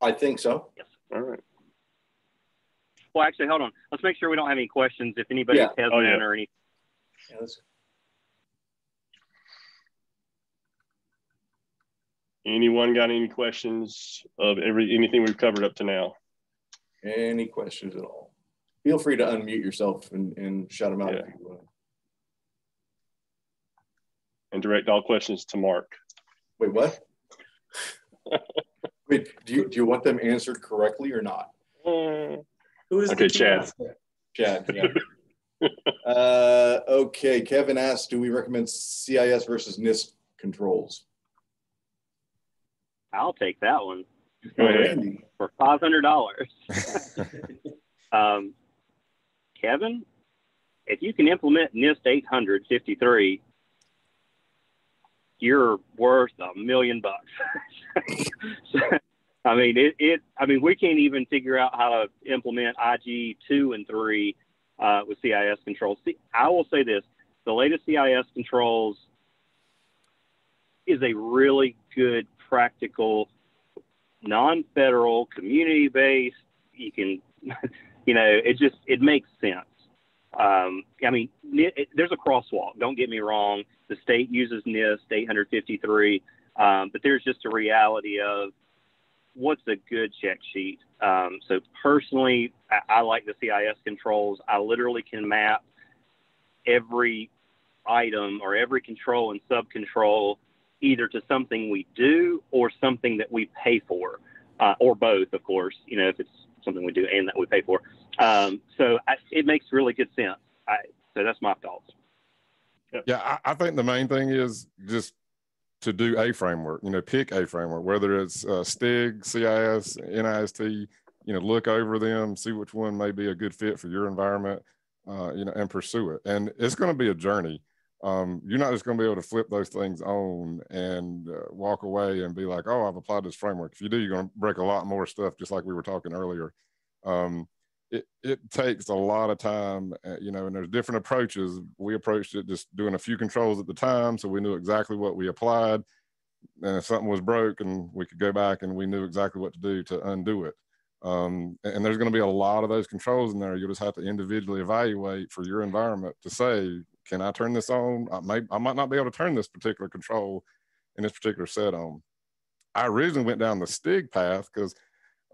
I think so. All right. Well actually hold on. Let's make sure we don't have any questions if anybody yeah. has oh, yeah. or any yeah, Anyone got any questions of every anything we've covered up to now? Any questions at all? Feel free to unmute yourself and, and shout them out yeah. if you want. And direct all questions to Mark. Wait, what? Wait, do you, do you want them answered correctly or not? Uh, Who is okay, Chad. Chad, yeah. uh, okay, Kevin asked, do we recommend CIS versus NIST controls? I'll take that one for five hundred dollars. um, Kevin, if you can implement NIST 853, you're worth a million bucks. so, I mean, it, it, I mean, we can't even figure out how to implement IG two and three uh, with CIS controls. See, I will say this: the latest CIS controls is a really good practical, non-federal, community-based. You can, you know, it just it makes sense. Um, I mean, it, there's a crosswalk. Don't get me wrong. The state uses NIST 853, um, but there's just a reality of what's a good check sheet. Um, so personally, I, I like the CIS controls. I literally can map every item or every control and sub control either to something we do or something that we pay for, uh, or both, of course, you know, if it's something we do and that we pay for. Um, so I, it makes really good sense. I, so that's my thoughts. Yeah, I, I, think the main thing is just to do a framework, you know, pick a framework, whether it's uh, STIG, CIS, NIST, you know, look over them, see which one may be a good fit for your environment, uh, you know, and pursue it. And it's going to be a journey um, you're not just going to be able to flip those things on and uh, walk away and be like, oh, I've applied this framework. If you do, you're going to break a lot more stuff, just like we were talking earlier. Um, it, it takes a lot of time, uh, you know, and there's different approaches. We approached it just doing a few controls at the time. So we knew exactly what we applied. And if something was broken, we could go back and we knew exactly what to do to undo it. Um, and there's going to be a lot of those controls in there. You'll just have to individually evaluate for your environment to say, can I turn this on? I may, I might not be able to turn this particular control in this particular set on. I originally went down the STIG path because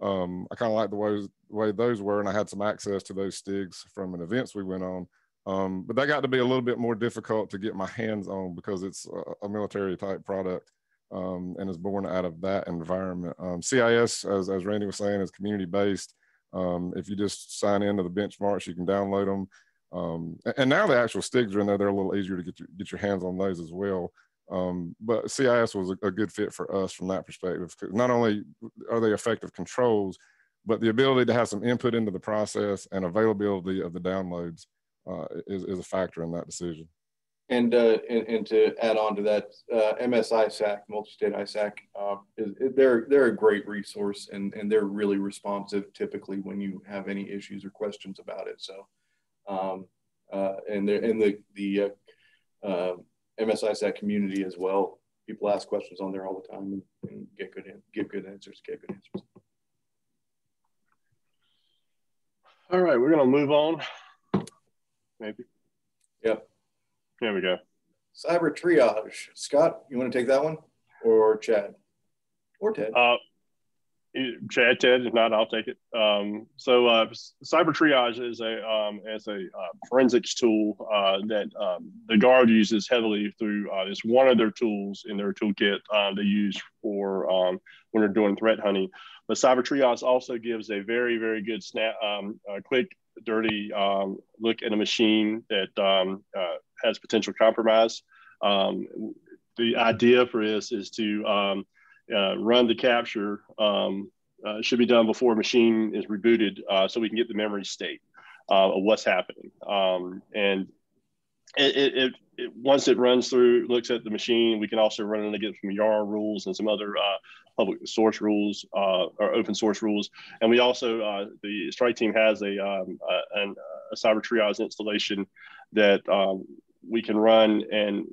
um, I kind of like the way, way those were, and I had some access to those STIGs from an events we went on. Um, but that got to be a little bit more difficult to get my hands on because it's a, a military type product um, and is born out of that environment. Um, CIS, as, as Randy was saying, is community based. Um, if you just sign into the benchmarks, you can download them. Um, and now the actual STIGs are in there. They're a little easier to get your, get your hands on those as well. Um, but CIS was a, a, good fit for us from that perspective. Not only are they effective controls, but the ability to have some input into the process and availability of the downloads uh, is, is a factor in that decision. And, uh, and, and, to add on to that, uh, MSISAC, multi-state ISAC, uh, is, they're, they're a great resource and, and they're really responsive typically when you have any issues or questions about it. So um, uh, and the and the the uh, uh, MSISAC community as well. People ask questions on there all the time and, and get good give good answers. Get good answers. All right, we're gonna move on. Maybe. Yep. There we go. Cyber triage. Scott, you want to take that one, or Chad, or Ted? Uh, Chad, Ted, if not, I'll take it. Um, so, uh, cyber triage is a um, as a uh, forensics tool uh, that um, the guard uses heavily through. Uh, it's one of their tools in their toolkit uh, they use for um, when they're doing threat hunting. But cyber triage also gives a very, very good snap, um, quick, dirty um, look at a machine that uh, has potential compromise. the idea for this is to uh, run the capture um, uh, should be done before a machine is rebooted uh, so we can get the memory state uh, of what's happening. Um, and it, it, it, once it runs through, looks at the machine, we can also run it against some YARA rules and some other uh, public source rules uh, or open source rules. And we also, the strike team has a, um, a, a, cyber triage installation that um, we can run and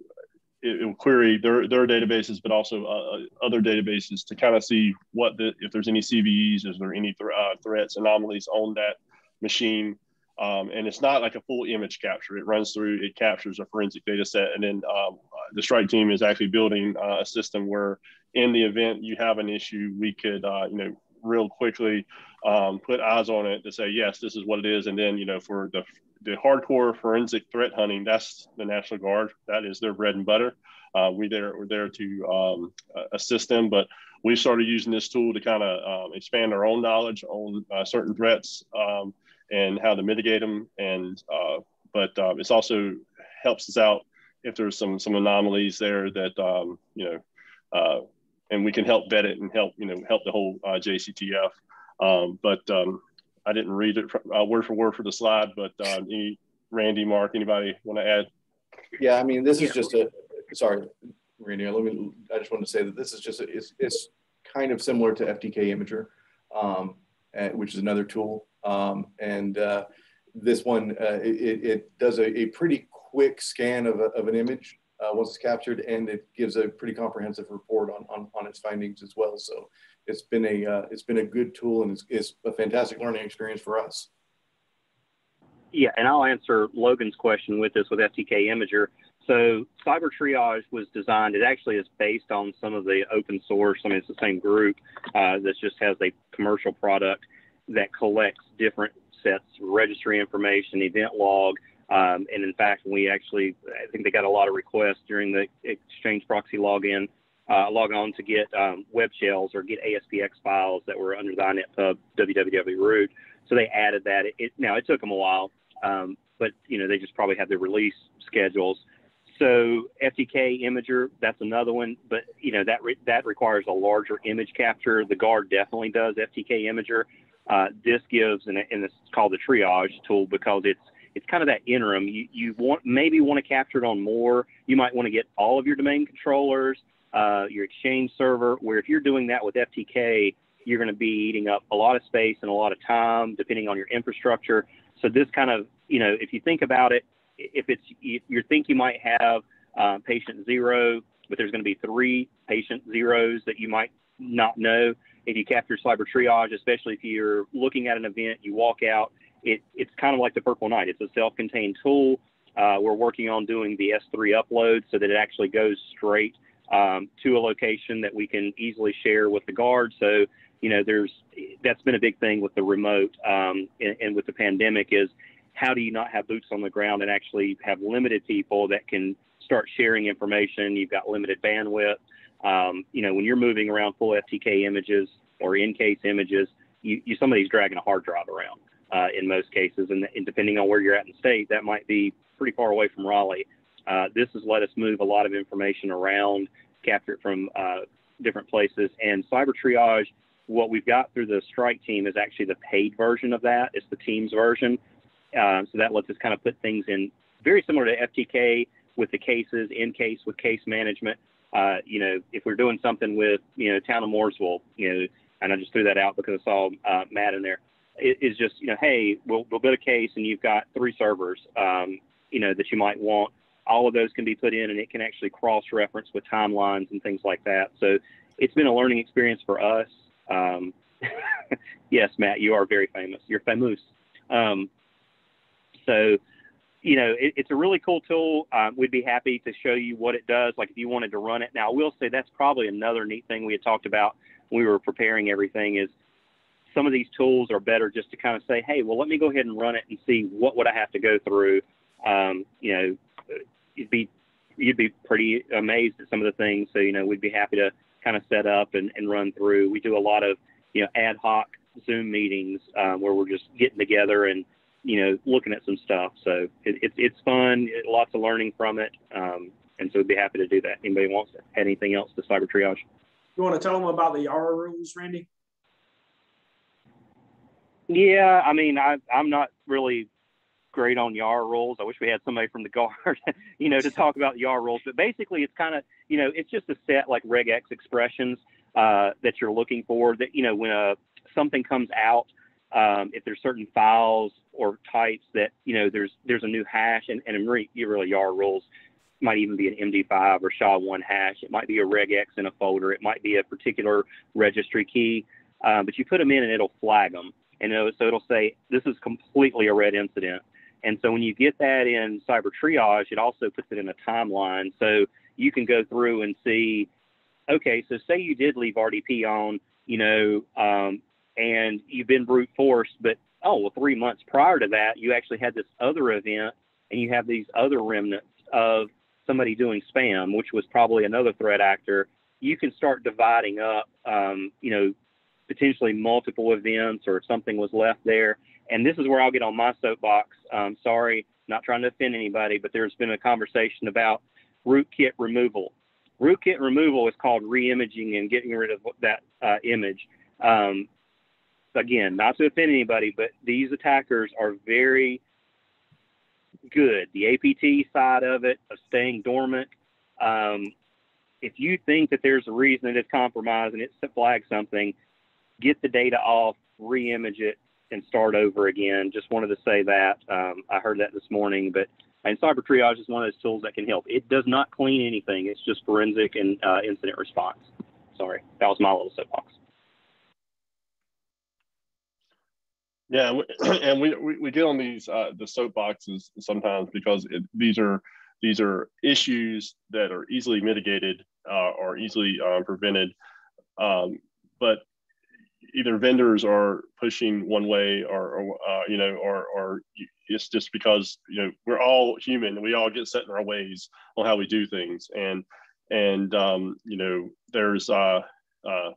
it, will query their, their databases, but also uh, uh, other databases to kind of see what the, if there's any CVEs, is there any th- uh, threats, anomalies on that machine. Um, and it's not like a full image capture. It runs through, it captures a forensic data set. And then um, the strike team is actually building uh, a system where in the event you have an issue, we could, uh, you know, real quickly um, put eyes on it to say, yes, this is what it is. And then, you know, for the the hardcore forensic threat hunting, that's the National Guard. That is their bread and butter. Uh, we there we're there to um, assist them, but we started using this tool to kind of um, expand our own knowledge on uh, certain threats um, and how to mitigate them. And uh, but um, it's also helps us out if there's some some anomalies there that um, you know, uh, and we can help vet it and help you know help the whole uh, JCTF. Um, but I didn't read it uh, word for word for the slide, but uh, any, Randy, Mark, anybody want to add? Yeah, I mean, this is just a, sorry, Randy, let me, I just want to say that this is just, a, it's, it's kind of similar to FTK Imager, um, and, which is another tool. Um, and uh, this one, uh, it, it, does a, a, pretty quick scan of, a, of an image uh, once it's captured, and it gives a pretty comprehensive report on, on, on its findings as well. So it's been a uh, it's been a good tool and it's, it's a fantastic learning experience for us. Yeah, and I'll answer Logan's question with this with FTK Imager. So Cyber Triage was designed. It actually is based on some of the open source. I mean, it's the same group uh, that just has a commercial product that collects different sets registry information, event log, um, and in fact, we actually I think they got a lot of requests during the Exchange ProxyLogon uh, log on to get um, web shells or get ASPX files that were under the INET www root. So they added that. It, it, now it took them a while, um, but you know they just probably have their release schedules. So FTK Imager, that's another one, but you know that re- that requires a larger image capture. The Guard definitely does FTK Imager. Uh, this gives, and, and it's called the triage tool because it's it's kind of that interim. You you want maybe want to capture it on more. You might want to get all of your domain controllers uh, your Exchange server, where if you're doing that with FTK, you're going to be eating up a lot of space and a lot of time, depending on your infrastructure. So this kind of, you know, if you think about it, if it's you, you think you might have uh, patient zero, but there's going to be three patient zeros that you might not know. If you capture cyber triage, especially if you're looking at an event, you walk out, it, it's kind of like the Purple Knight. It's a self-contained tool. Uh, we're working on doing the S3 upload so that it actually goes straight um, to a location that we can easily share with the guard. So, you know, there's that's been a big thing with the remote um, and, and, with the pandemic is how do you not have boots on the ground and actually have limited people that can start sharing information? You've got limited bandwidth. Um, you know, when you're moving around full FTK images or EnCase images, you, you somebody's dragging a hard drive around uh, in most cases, and, and depending on where you're at in the state, that might be pretty far away from Raleigh. Uh, this has let us move a lot of information around, capture it from uh, different places. And Cyber Triage, what we've got through the strike team is actually the paid version of that. It's the Teams version. Uh, so that lets us kind of put things in very similar to FTK with the cases, in case with case management. Uh, you know, if we're doing something with, you know, Town of Mooresville, you know, and I just threw that out because I saw uh, Matt in there. It is just, you know, hey, we'll, we'll build a case and you've got three servers, um, you know, that you might want all of those can be put in and it can actually cross reference with timelines and things like that. So it's been a learning experience for us. Um, yes, Matt, you are very famous. You're famous. Um, so, you know, it, it's a really cool tool. Um, we'd be happy to show you what it does. Like if you wanted to run it. Now, I will say that's probably another neat thing we had talked about when we were preparing everything is some of these tools are better just to kind of say, hey, well, let me go ahead and run it and see what would I have to go through. Um, you know, you'd be you'd be pretty amazed at some of the things. So you know, we'd be happy to kind of set up and, and run through. We do a lot of you know ad hoc Zoom meetings um, where we're just getting together and you know looking at some stuff. So it, it, it's fun, it, lots of learning from it, um, and so we'd be happy to do that. Anybody wants to add anything else to cyber triage? You want to tell them about the YARA rules, Randy? Yeah, I mean, I, I'm not really great on YARA rules. I wish we had somebody from the guard, you know, to talk about YARA rules. But basically, it's kind of, you know, it's just a set like regex expressions uh, that you're looking for. That you know, when a something comes out, um, if there's certain files or types that you know, there's there's a new hash, and and really, really YARA rules might even be an MD5 or SHA-1 hash. It might be a regex in a folder. It might be a particular registry key. Uh, but you put them in and it'll flag them. And so it'll say, this is completely a red incident. And so when you get that in cyber triage, it also puts it in a timeline. So you can go through and see, okay, so say you did leave RDP on, you know, um, and you've been brute forced, but oh, well, three months prior to that, you actually had this other event and you have these other remnants of somebody doing spam, which was probably another threat actor. You can start dividing up, um, you know, potentially multiple events or something was left there and this is where I'll get on my soapbox. Um, sorry, not trying to offend anybody, but there's been a conversation about rootkit removal. Rootkit removal is called reimaging and getting rid of that uh, image. Um, again, not to offend anybody, but these attackers are very good. The APT side of it, of staying dormant. Um, if you think that there's a reason that it's compromised and it flags something, get the data off, reimage it, and start over again. Just wanted to say that. Um, I heard that this morning, but and cyber triage is one of those tools that can help. It does not clean anything. It's just forensic and uh, incident response. Sorry, that was my little soapbox. Yeah, and we, we, we get on these uh, the soapboxes sometimes because it, these are these are issues that are easily mitigated uh, or easily uh, prevented. Um, but either vendors are pushing one way or, or uh, you know or or it's just because you know we're all human we all get set in our ways on how we do things. And and um, you know there's uh, uh,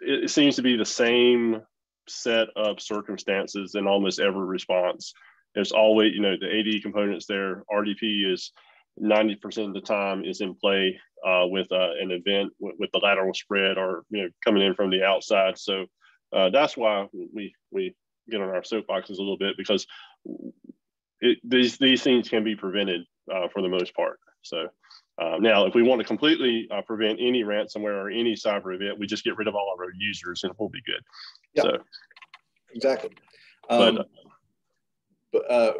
it, it seems to be the same set of circumstances in almost every response. There's always you know the AD components there RDP is 90% of the time is in play uh, with uh, an event with, with, the lateral spread or you know coming in from the outside. So uh, that's why we we get on our soapboxes a little bit because it, these these things can be prevented uh, for the most part. So uh, now, if we want to completely uh, prevent any ransomware or any cyber event, we just get rid of all of our users and we'll be good. Yeah, so exactly. Um, but, but I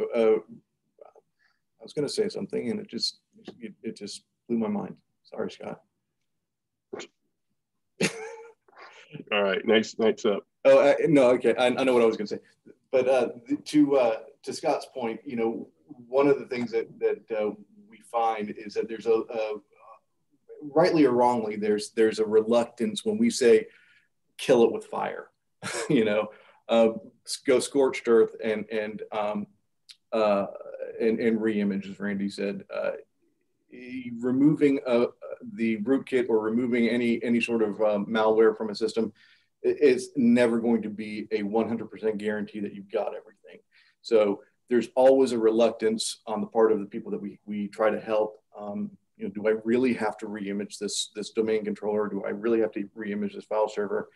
was going to say something and it just it, it just blew my mind. Sorry, Scott. All right, next next up. Oh uh, no, okay, I, I, know what I was going to say, but uh, to uh, to Scott's point, you know, one of the things that that uh, we find is that there's a, a rightly or wrongly there's there's a reluctance when we say kill it with fire, you know, uh, go scorched earth and and um, uh, and, and reimage, as Randy said. Uh, removing uh, the rootkit or removing any any sort of um, malware from a system is never going to be a 100% guarantee that you've got everything. So there's always a reluctance on the part of the people that we, we try to help. Um, you know, do I really have to reimage this this domain controller? Do I really have to reimage this file server?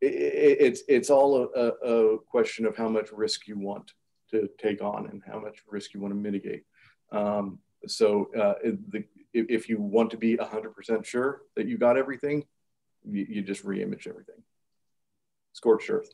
It, it's it's all a, a, question of how much risk you want to take on and how much risk you want to mitigate. Um, so uh, the, if you want to be 100% sure that you got everything, you, you just reimage everything. Scorched earth.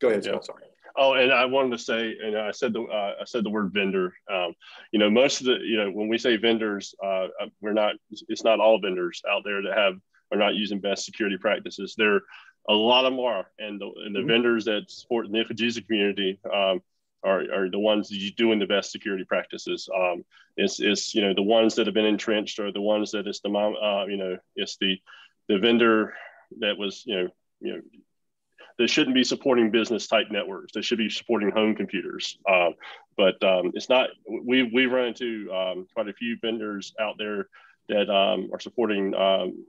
Go ahead, Scott. Sorry. Oh, and I wanted to say, and I said the uh, I said the word vendor. Um, you know, most of the you know when we say vendors, uh, uh we're not. It's not all vendors out there that have are not using best security practices. There, a lot of them are, and the, and the mm-hmm. vendors that support the NCLGISA community um, are, are the ones doing the best security practices. Um, it's, it's you know the ones that have been entrenched, or the ones that it's the mom, uh, you know, it's the the vendor that was you know you know that shouldn't be supporting business type networks. They should be supporting home computers. Um, but um, it's not. We we run into um, quite a few vendors out there that um, are supporting um,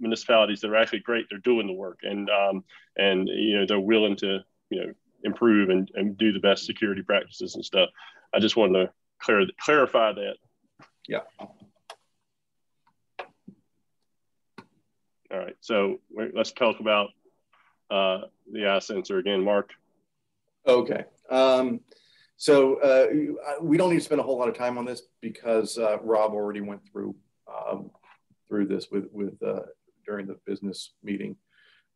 municipalities that are actually great. They're doing the work, and um, and you know they're willing to you know improve and, and do the best security practices and stuff. I just wanted to clear, clarify that. Yeah. All right, so let's talk about uh, the iSensor again, Mark. Okay. Um, so uh, we don't need to spend a whole lot of time on this because uh, Rob already went through um, through this with with uh, during the business meeting.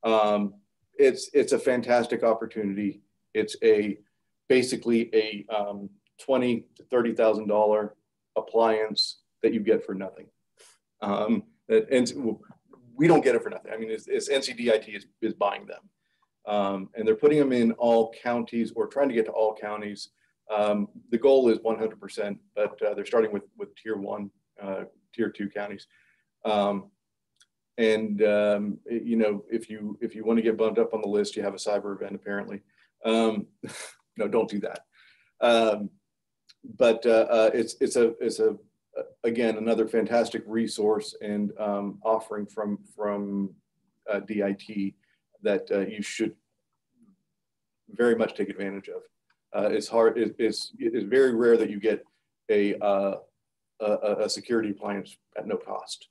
Um, it's it's a fantastic opportunity. It's a basically a um, twenty to thirty thousand dollar appliance that you get for nothing. Um, and we don't get it for nothing. I mean, it's, it's NCDIT is, is buying them. Um, and they're putting them in all counties or trying to get to all counties. Um, the goal is 100%, but uh, they're starting with, with tier one, uh, tier two counties. Um, and um, you know, if you if you want to get bumped up on the list, you have a cyber event apparently. Um, no, don't do that. Um, but uh, uh, it's it's a it's a again another fantastic resource and um, offering from from uh, DIT that uh, you should very much take advantage of. Uh, it's hard. It, it's it's very rare that you get a uh, a, a, security appliance at no cost.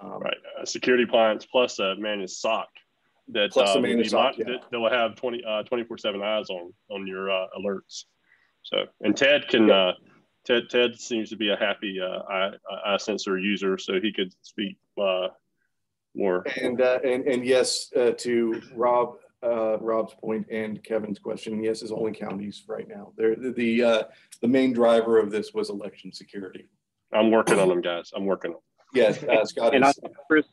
Um, right, a security appliance plus a managed SOC that plus managed SOC, yeah. that, that, will have 20 uh, 24 seven eyes on on your uh, alerts. So and Ted can. Yeah Ted Ted seems to be a happy uh, eye, iSensor user, so he could speak uh, more. And uh, and and yes, uh, to Rob uh, Rob's point and Kevin's question, yes, it's only counties right now. They're, the the, uh, the main driver of this was election security. I'm working on them, guys. I'm working on. Them. Yes, uh, Scott. and is, I, Chris,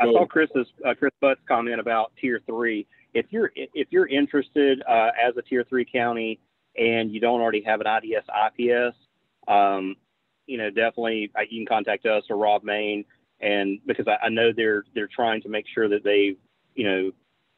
I, saw Chris's Chris Butt's comment about tier three. If you're if you're interested as a tier three county and you don't already have an IDS IPS, um, you know, definitely uh, you can contact us or Rob Main, and because I, I, know they're they're trying to make sure that they, you know,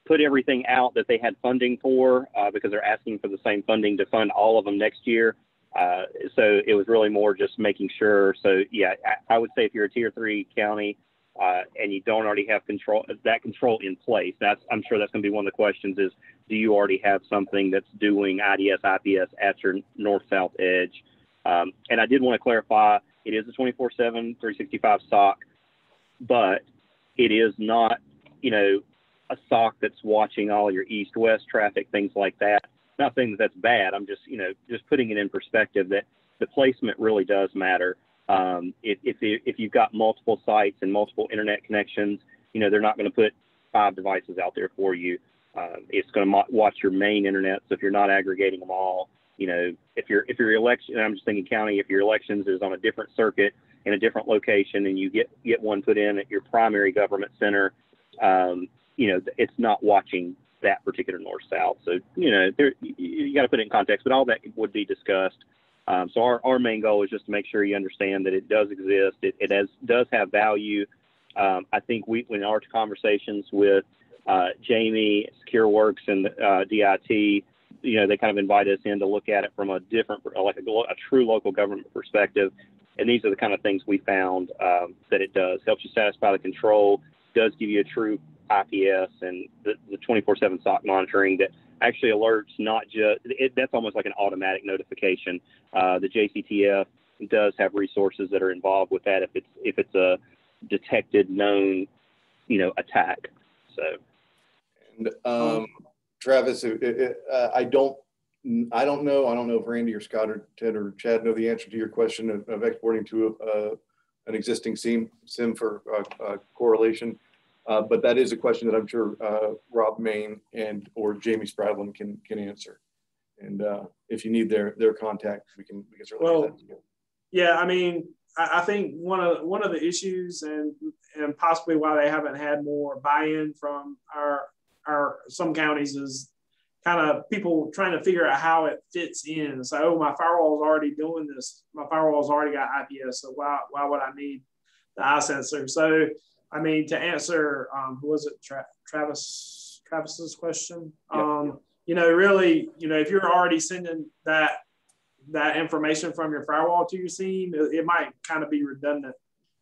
put everything out that they had funding for, uh, because they're asking for the same funding to fund all of them next year. Uh, so it was really more just making sure. So yeah, I, I would say if you're a tier three county, uh, and you don't already have control that control in place. That's I'm sure that's going to be one of the questions is do you already have something that's doing IDS IPS at your north south edge? Um, and I did want to clarify it is a 24/7 365 SOC, but it is not you know a SOC that's watching all your east west traffic things like that. Not saying that that's bad. I'm just you know just putting it in perspective that the placement really does matter. Um, if, if, if you've got multiple sites and multiple internet connections, you know, they're not going to put five devices out there for you. Uh, it's going to watch your main internet. So if you're not aggregating them all, you know, if your if your election, I'm just thinking county, if your elections is on a different circuit in a different location, and you get get one put in at your primary government center, um, you know, it's not watching that particular north south. So you know, there, you, you got to put it in context. But all that would be discussed. Um, so our, our main goal is just to make sure you understand that it does exist. It, it has, does have value. Um, I think we, in our conversations with uh, Jamie, SecureWorks, and uh, DIT, you know, they kind of invite us in to look at it from a different, like a, a true local government perspective. And these are the kind of things we found um, that it does. Helps you satisfy the control, does give you a true IPS and the, the 24/7 SOC monitoring that actually alerts not just it, that's almost like an automatic notification. Uh, the JCTF does have resources that are involved with that if it's if it's a detected known you know attack. So, and um, Travis, it, it, uh, I don't. I don't know. I don't know if Randy or Scott or Ted or Chad know the answer to your question of, of exporting to a, an existing SIEM, SIEM for uh, uh, correlation. Uh, but that is a question that I'm sure uh, Rob Main and or Jamie Spradlin can can answer. And uh, if you need their their contact, we can we can certainly well, Yeah, I mean, I, I think one of one of the issues and and possibly why they haven't had more buy-in from our our some counties is kind of people trying to figure out how it fits in. So, oh, my firewall is already doing this. My firewall's already got IPS. So why why would I need the iSensor? So I mean, to answer, um, who was it, Tra- Travis, Travis's question? Um, you know, really, you know, if you're already sending that that information from your firewall to your SIEM, it, it might kind of be redundant.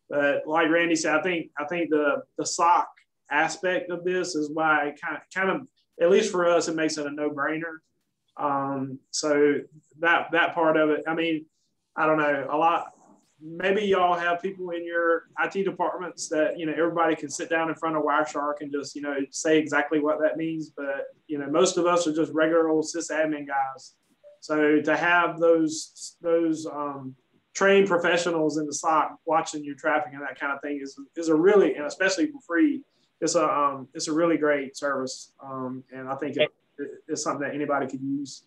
But like Randy said, I think I think the the SOC aspect of this is why kind of kind of at least for us, it makes it a no brainer. Um, so that that part of it, I mean, I don't know a lot maybe y'all have people in your IT departments that you know everybody can sit down in front of Wireshark and just you know say exactly what that means. But you know most of us are just regular old sysadmin guys. So to have those those um, trained professionals in the SOC watching your traffic and that kind of thing is is a really and especially for free. It's a um, it's a really great service, um, and I think it, it's something that anybody could use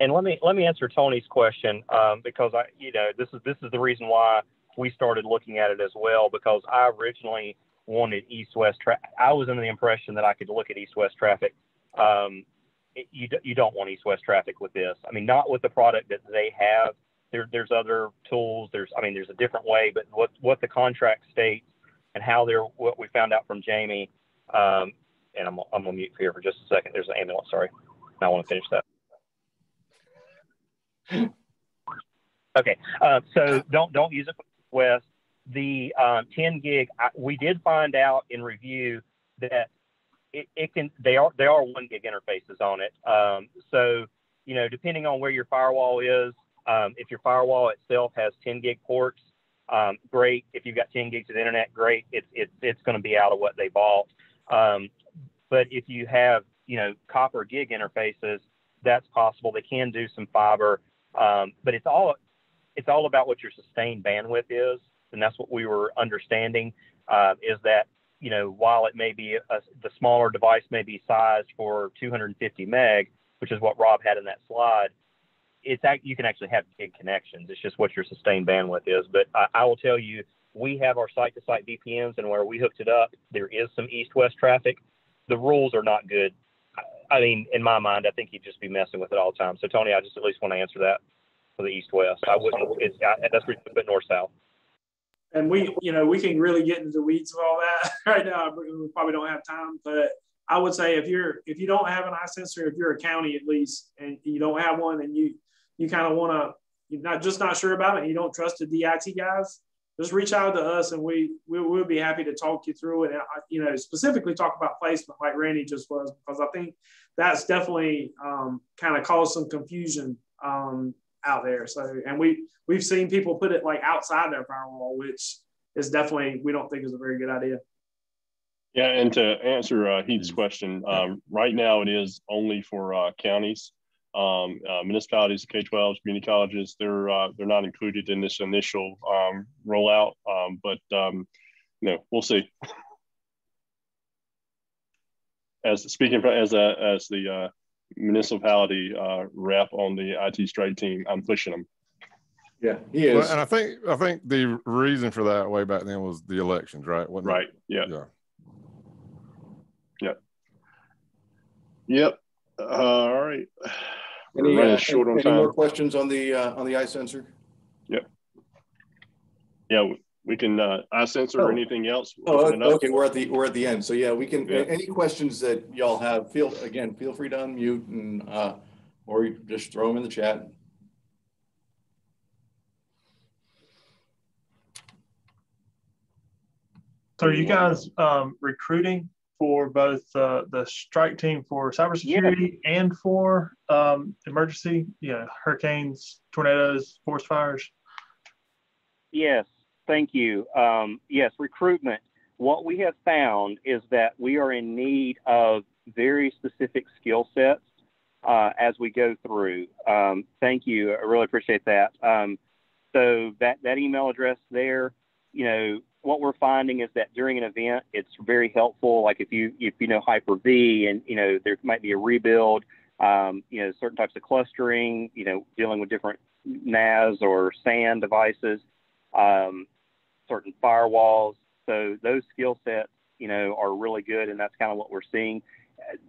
and let me let me answer Tony's question um, because I, you know, this is this is the reason why we started looking at it as well because I originally wanted east-west traffic. I was under the impression that I could look at east-west traffic. Um, it, you you don't want east-west traffic with this. I mean, not with the product that they have. There, there's other tools. There's I mean, there's a different way, but what what the contract states and how they're what we found out from Jamie. Um, and I'm I'm gonna mute here for just a second. There's an ambulance. Sorry, I want to finish that. Okay, uh, so don't don't use it with the um, 10 gig. I, we did find out in review that it, it, can they are they are one gig interfaces on it. Um, so you know depending on where your firewall is, um, if your firewall itself has 10 gig ports, um, great. If you've got 10 gigs of internet, great. It's it's it's going to be out of what they bought. Um, but if you have you know copper gig interfaces, that's possible. They can do some fiber. Um, but it's all it's all about what your sustained bandwidth is, and that's what we were understanding uh, is that you know while it may be a, the smaller device may be sized for 250 meg, which is what Rob had in that slide, it's you can actually have big connections. It's just what your sustained bandwidth is. But I, I will tell you, we have our site-to-site VPNs, and where we hooked it up, there is some east-west traffic. The rules are not good I mean, in my mind, I think he'd just be messing with it all the time. So, Tony, I just at least want to answer that for the East West. I wouldn't. It's I, that's a bit north south. And we, you know, we can really get into the weeds of all that right now. We probably don't have time, but I would say if you're if you don't have an iSensor, if you're a county at least, and you don't have one, and you you kind of want to you're not just not sure about it, and you don't trust the DIT guys, just reach out to us and we, we will be happy to talk you through it. And you know specifically talk about placement like randy just was because i think that's definitely um, kind of caused some confusion um, out there. So and we we've seen people put it like outside their firewall which is definitely we don't think is a very good idea. Yeah and to answer uh, heath's question um, right now it is only for uh, counties um, uh, municipalities, K-12s, community colleges, they're uh, they're not included in this initial um, rollout, um, but um, you know we'll see. As speaking for, as a as the uh, municipality uh, rep on the IT strike team, I'm pushing them. Yeah, he is. Well, and I think I think the reason for that way back then was the elections, right? Wasn't right. It? Yeah. Yeah. Yep. Yep. Uh, all right. Any, uh, short on any time. more questions on the uh, on the iSensor? Yep. Yeah, we can uh, iSensor oh. or anything else. Oh, okay. We're at the we're at the end. So yeah, we can. Yeah. Any questions that y'all have? Feel again. Feel free to unmute and uh, or you just throw them in the chat. So are you guys um, recruiting for both uh, the strike team for cybersecurity yeah. and for um, emergency, yeah, hurricanes, tornadoes, forest fires? Yes, thank you. Um, yes, recruitment. What we have found is that we are in need of very specific skill sets uh, as we go through. Um, thank you. I really appreciate that. Um, so that, that email address there, you know, what we're finding is that during an event, it's very helpful. Like if you if you know Hyper V, and you know there might be a rebuild, um, you know certain types of clustering, you know dealing with different NAS or SAN devices, um, certain firewalls. So those skill sets, you know, are really good, and that's kind of what we're seeing.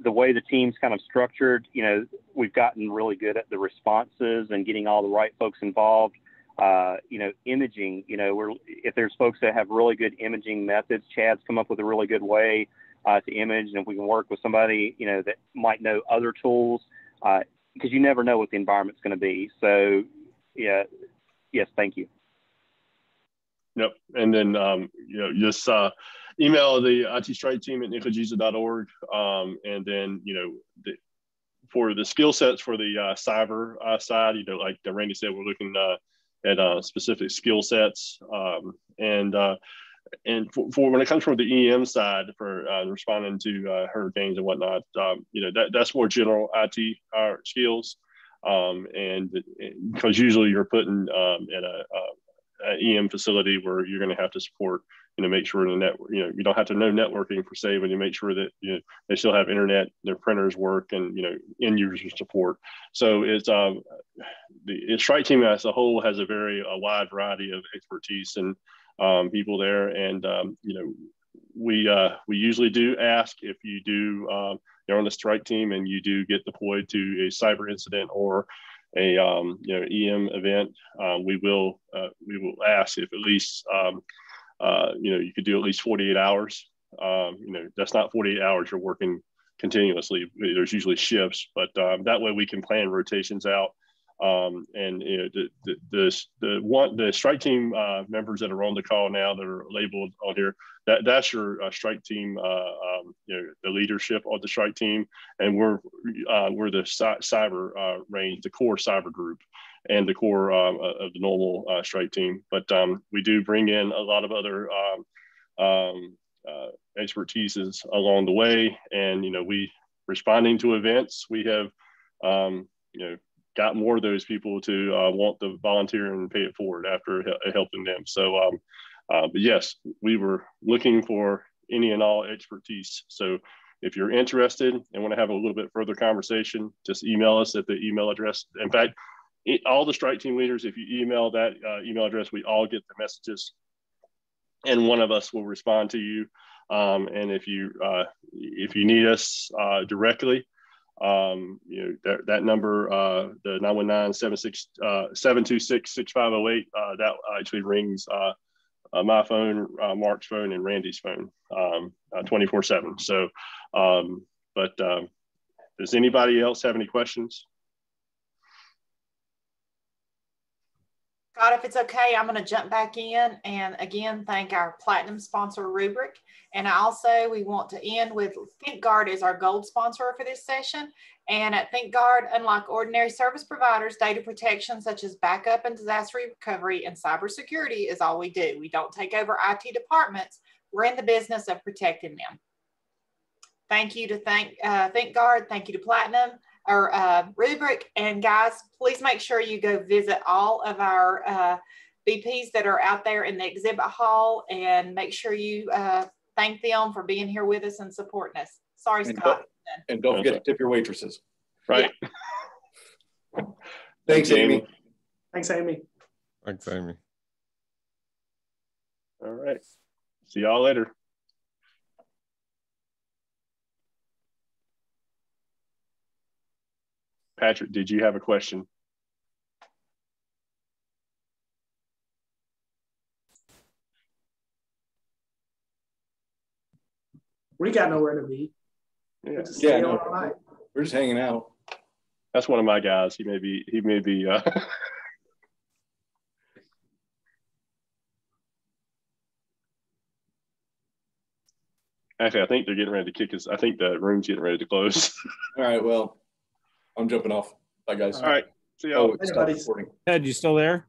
The way the team's kind of structured, you know, we've gotten really good at the responses and getting all the right folks involved. Uh, you know, imaging, you know, we're, if there's folks that have really good imaging methods, Chad's come up with a really good way uh, to image. And if we can work with somebody, you know, that might know other tools, uh, because you never know what the environment's going to be. So, yeah, yes, thank you. Yep. And then, um, you know, just uh, email the IT strike team at nclgisa.org. Um, and then, you know, the, for the skill sets for the uh, cyber uh, side, you know, like Randy said, we're looking uh, at uh, specific skill sets. Um, and uh, and for, for, when it comes from the EM side for uh, responding to uh, hurricanes and whatnot, um, you know that that's more general IT uh, skills, um, and because usually you're putting um, in a, a, EM facility where you're going to have to support, you know, make sure the network, you know, you don't have to know networking per se, but you make sure that you know, they still have internet, their printers work, and you know, end user support. So it's um, the strike team as a whole has a very a wide variety of expertise and um, people there, and um, you know we uh, we usually do ask if you do um, you're on the strike team and you do get deployed to a cyber incident or a um, you know EM event, um, we will uh, we will ask if at least um, uh, you know you could do at least 48 hours. Um, you know that's not 48 hours you're working continuously. There's usually shifts, but um, that way we can plan rotations out um, and you know, the, the, the, the, one, the strike team uh, members that are on the call now that are labeled on here, that, that's your uh, strike team, uh, um, you know, the leadership of the strike team. And we're, uh, we're the cyber uh, range, the core cyber group and the core um, of the normal uh, strike team. But um, we do bring in a lot of other um, um, expertises along the way. And, you know, we responding to events, we have, um, you know, got more of those people to uh, want to volunteer and pay it forward after helping them. So, um, uh, but yes, we were looking for any and all expertise. So if you're interested and want to have a little bit further conversation, just email us at the email address. In fact, it, all the strike team leaders, if you email that uh, email address, we all get the messages and one of us will respond to you. Um, and if you, uh, if you need us uh, directly, um, you know, that, that number, uh, the 919-726-6508, uh, uh, that actually rings uh, my phone, Mark's phone, and Randy's phone um, 24 7. So, um, but um, does anybody else have any questions? Scott, if it's okay, I'm going to jump back in and again thank our platinum sponsor Rubrik. And I also, we want to end with ThinkGuard is our gold sponsor for this session. And at ThinkGuard, unlike ordinary service providers, data protection such as backup and disaster recovery and cybersecurity is all we do. We don't take over IT departments. We're in the business of protecting them. Thank you to thank uh, ThinkGuard. Thank you to Platinum or uh, Rubrik. And guys, please make sure you go visit all of our uh, BPs that are out there in the exhibit hall and make sure you uh, thank them for being here with us and supporting us. Sorry, and Scott. Don't, and don't forget to tip your waitresses. Right. Yeah. Thanks, Amy. Thanks, Amy. Thanks, Amy. All right. See y'all later. Patrick, did you have a question? We got nowhere to be. Yeah, yeah no, we're just hanging out. That's one of my guys. He may be. He may be. Uh... Actually, I think they're getting ready to kick us. I think the room's getting ready to close. All right. Well, I'm jumping off. Bye, guys. All right. See y'all. Oh, Ed, you still there?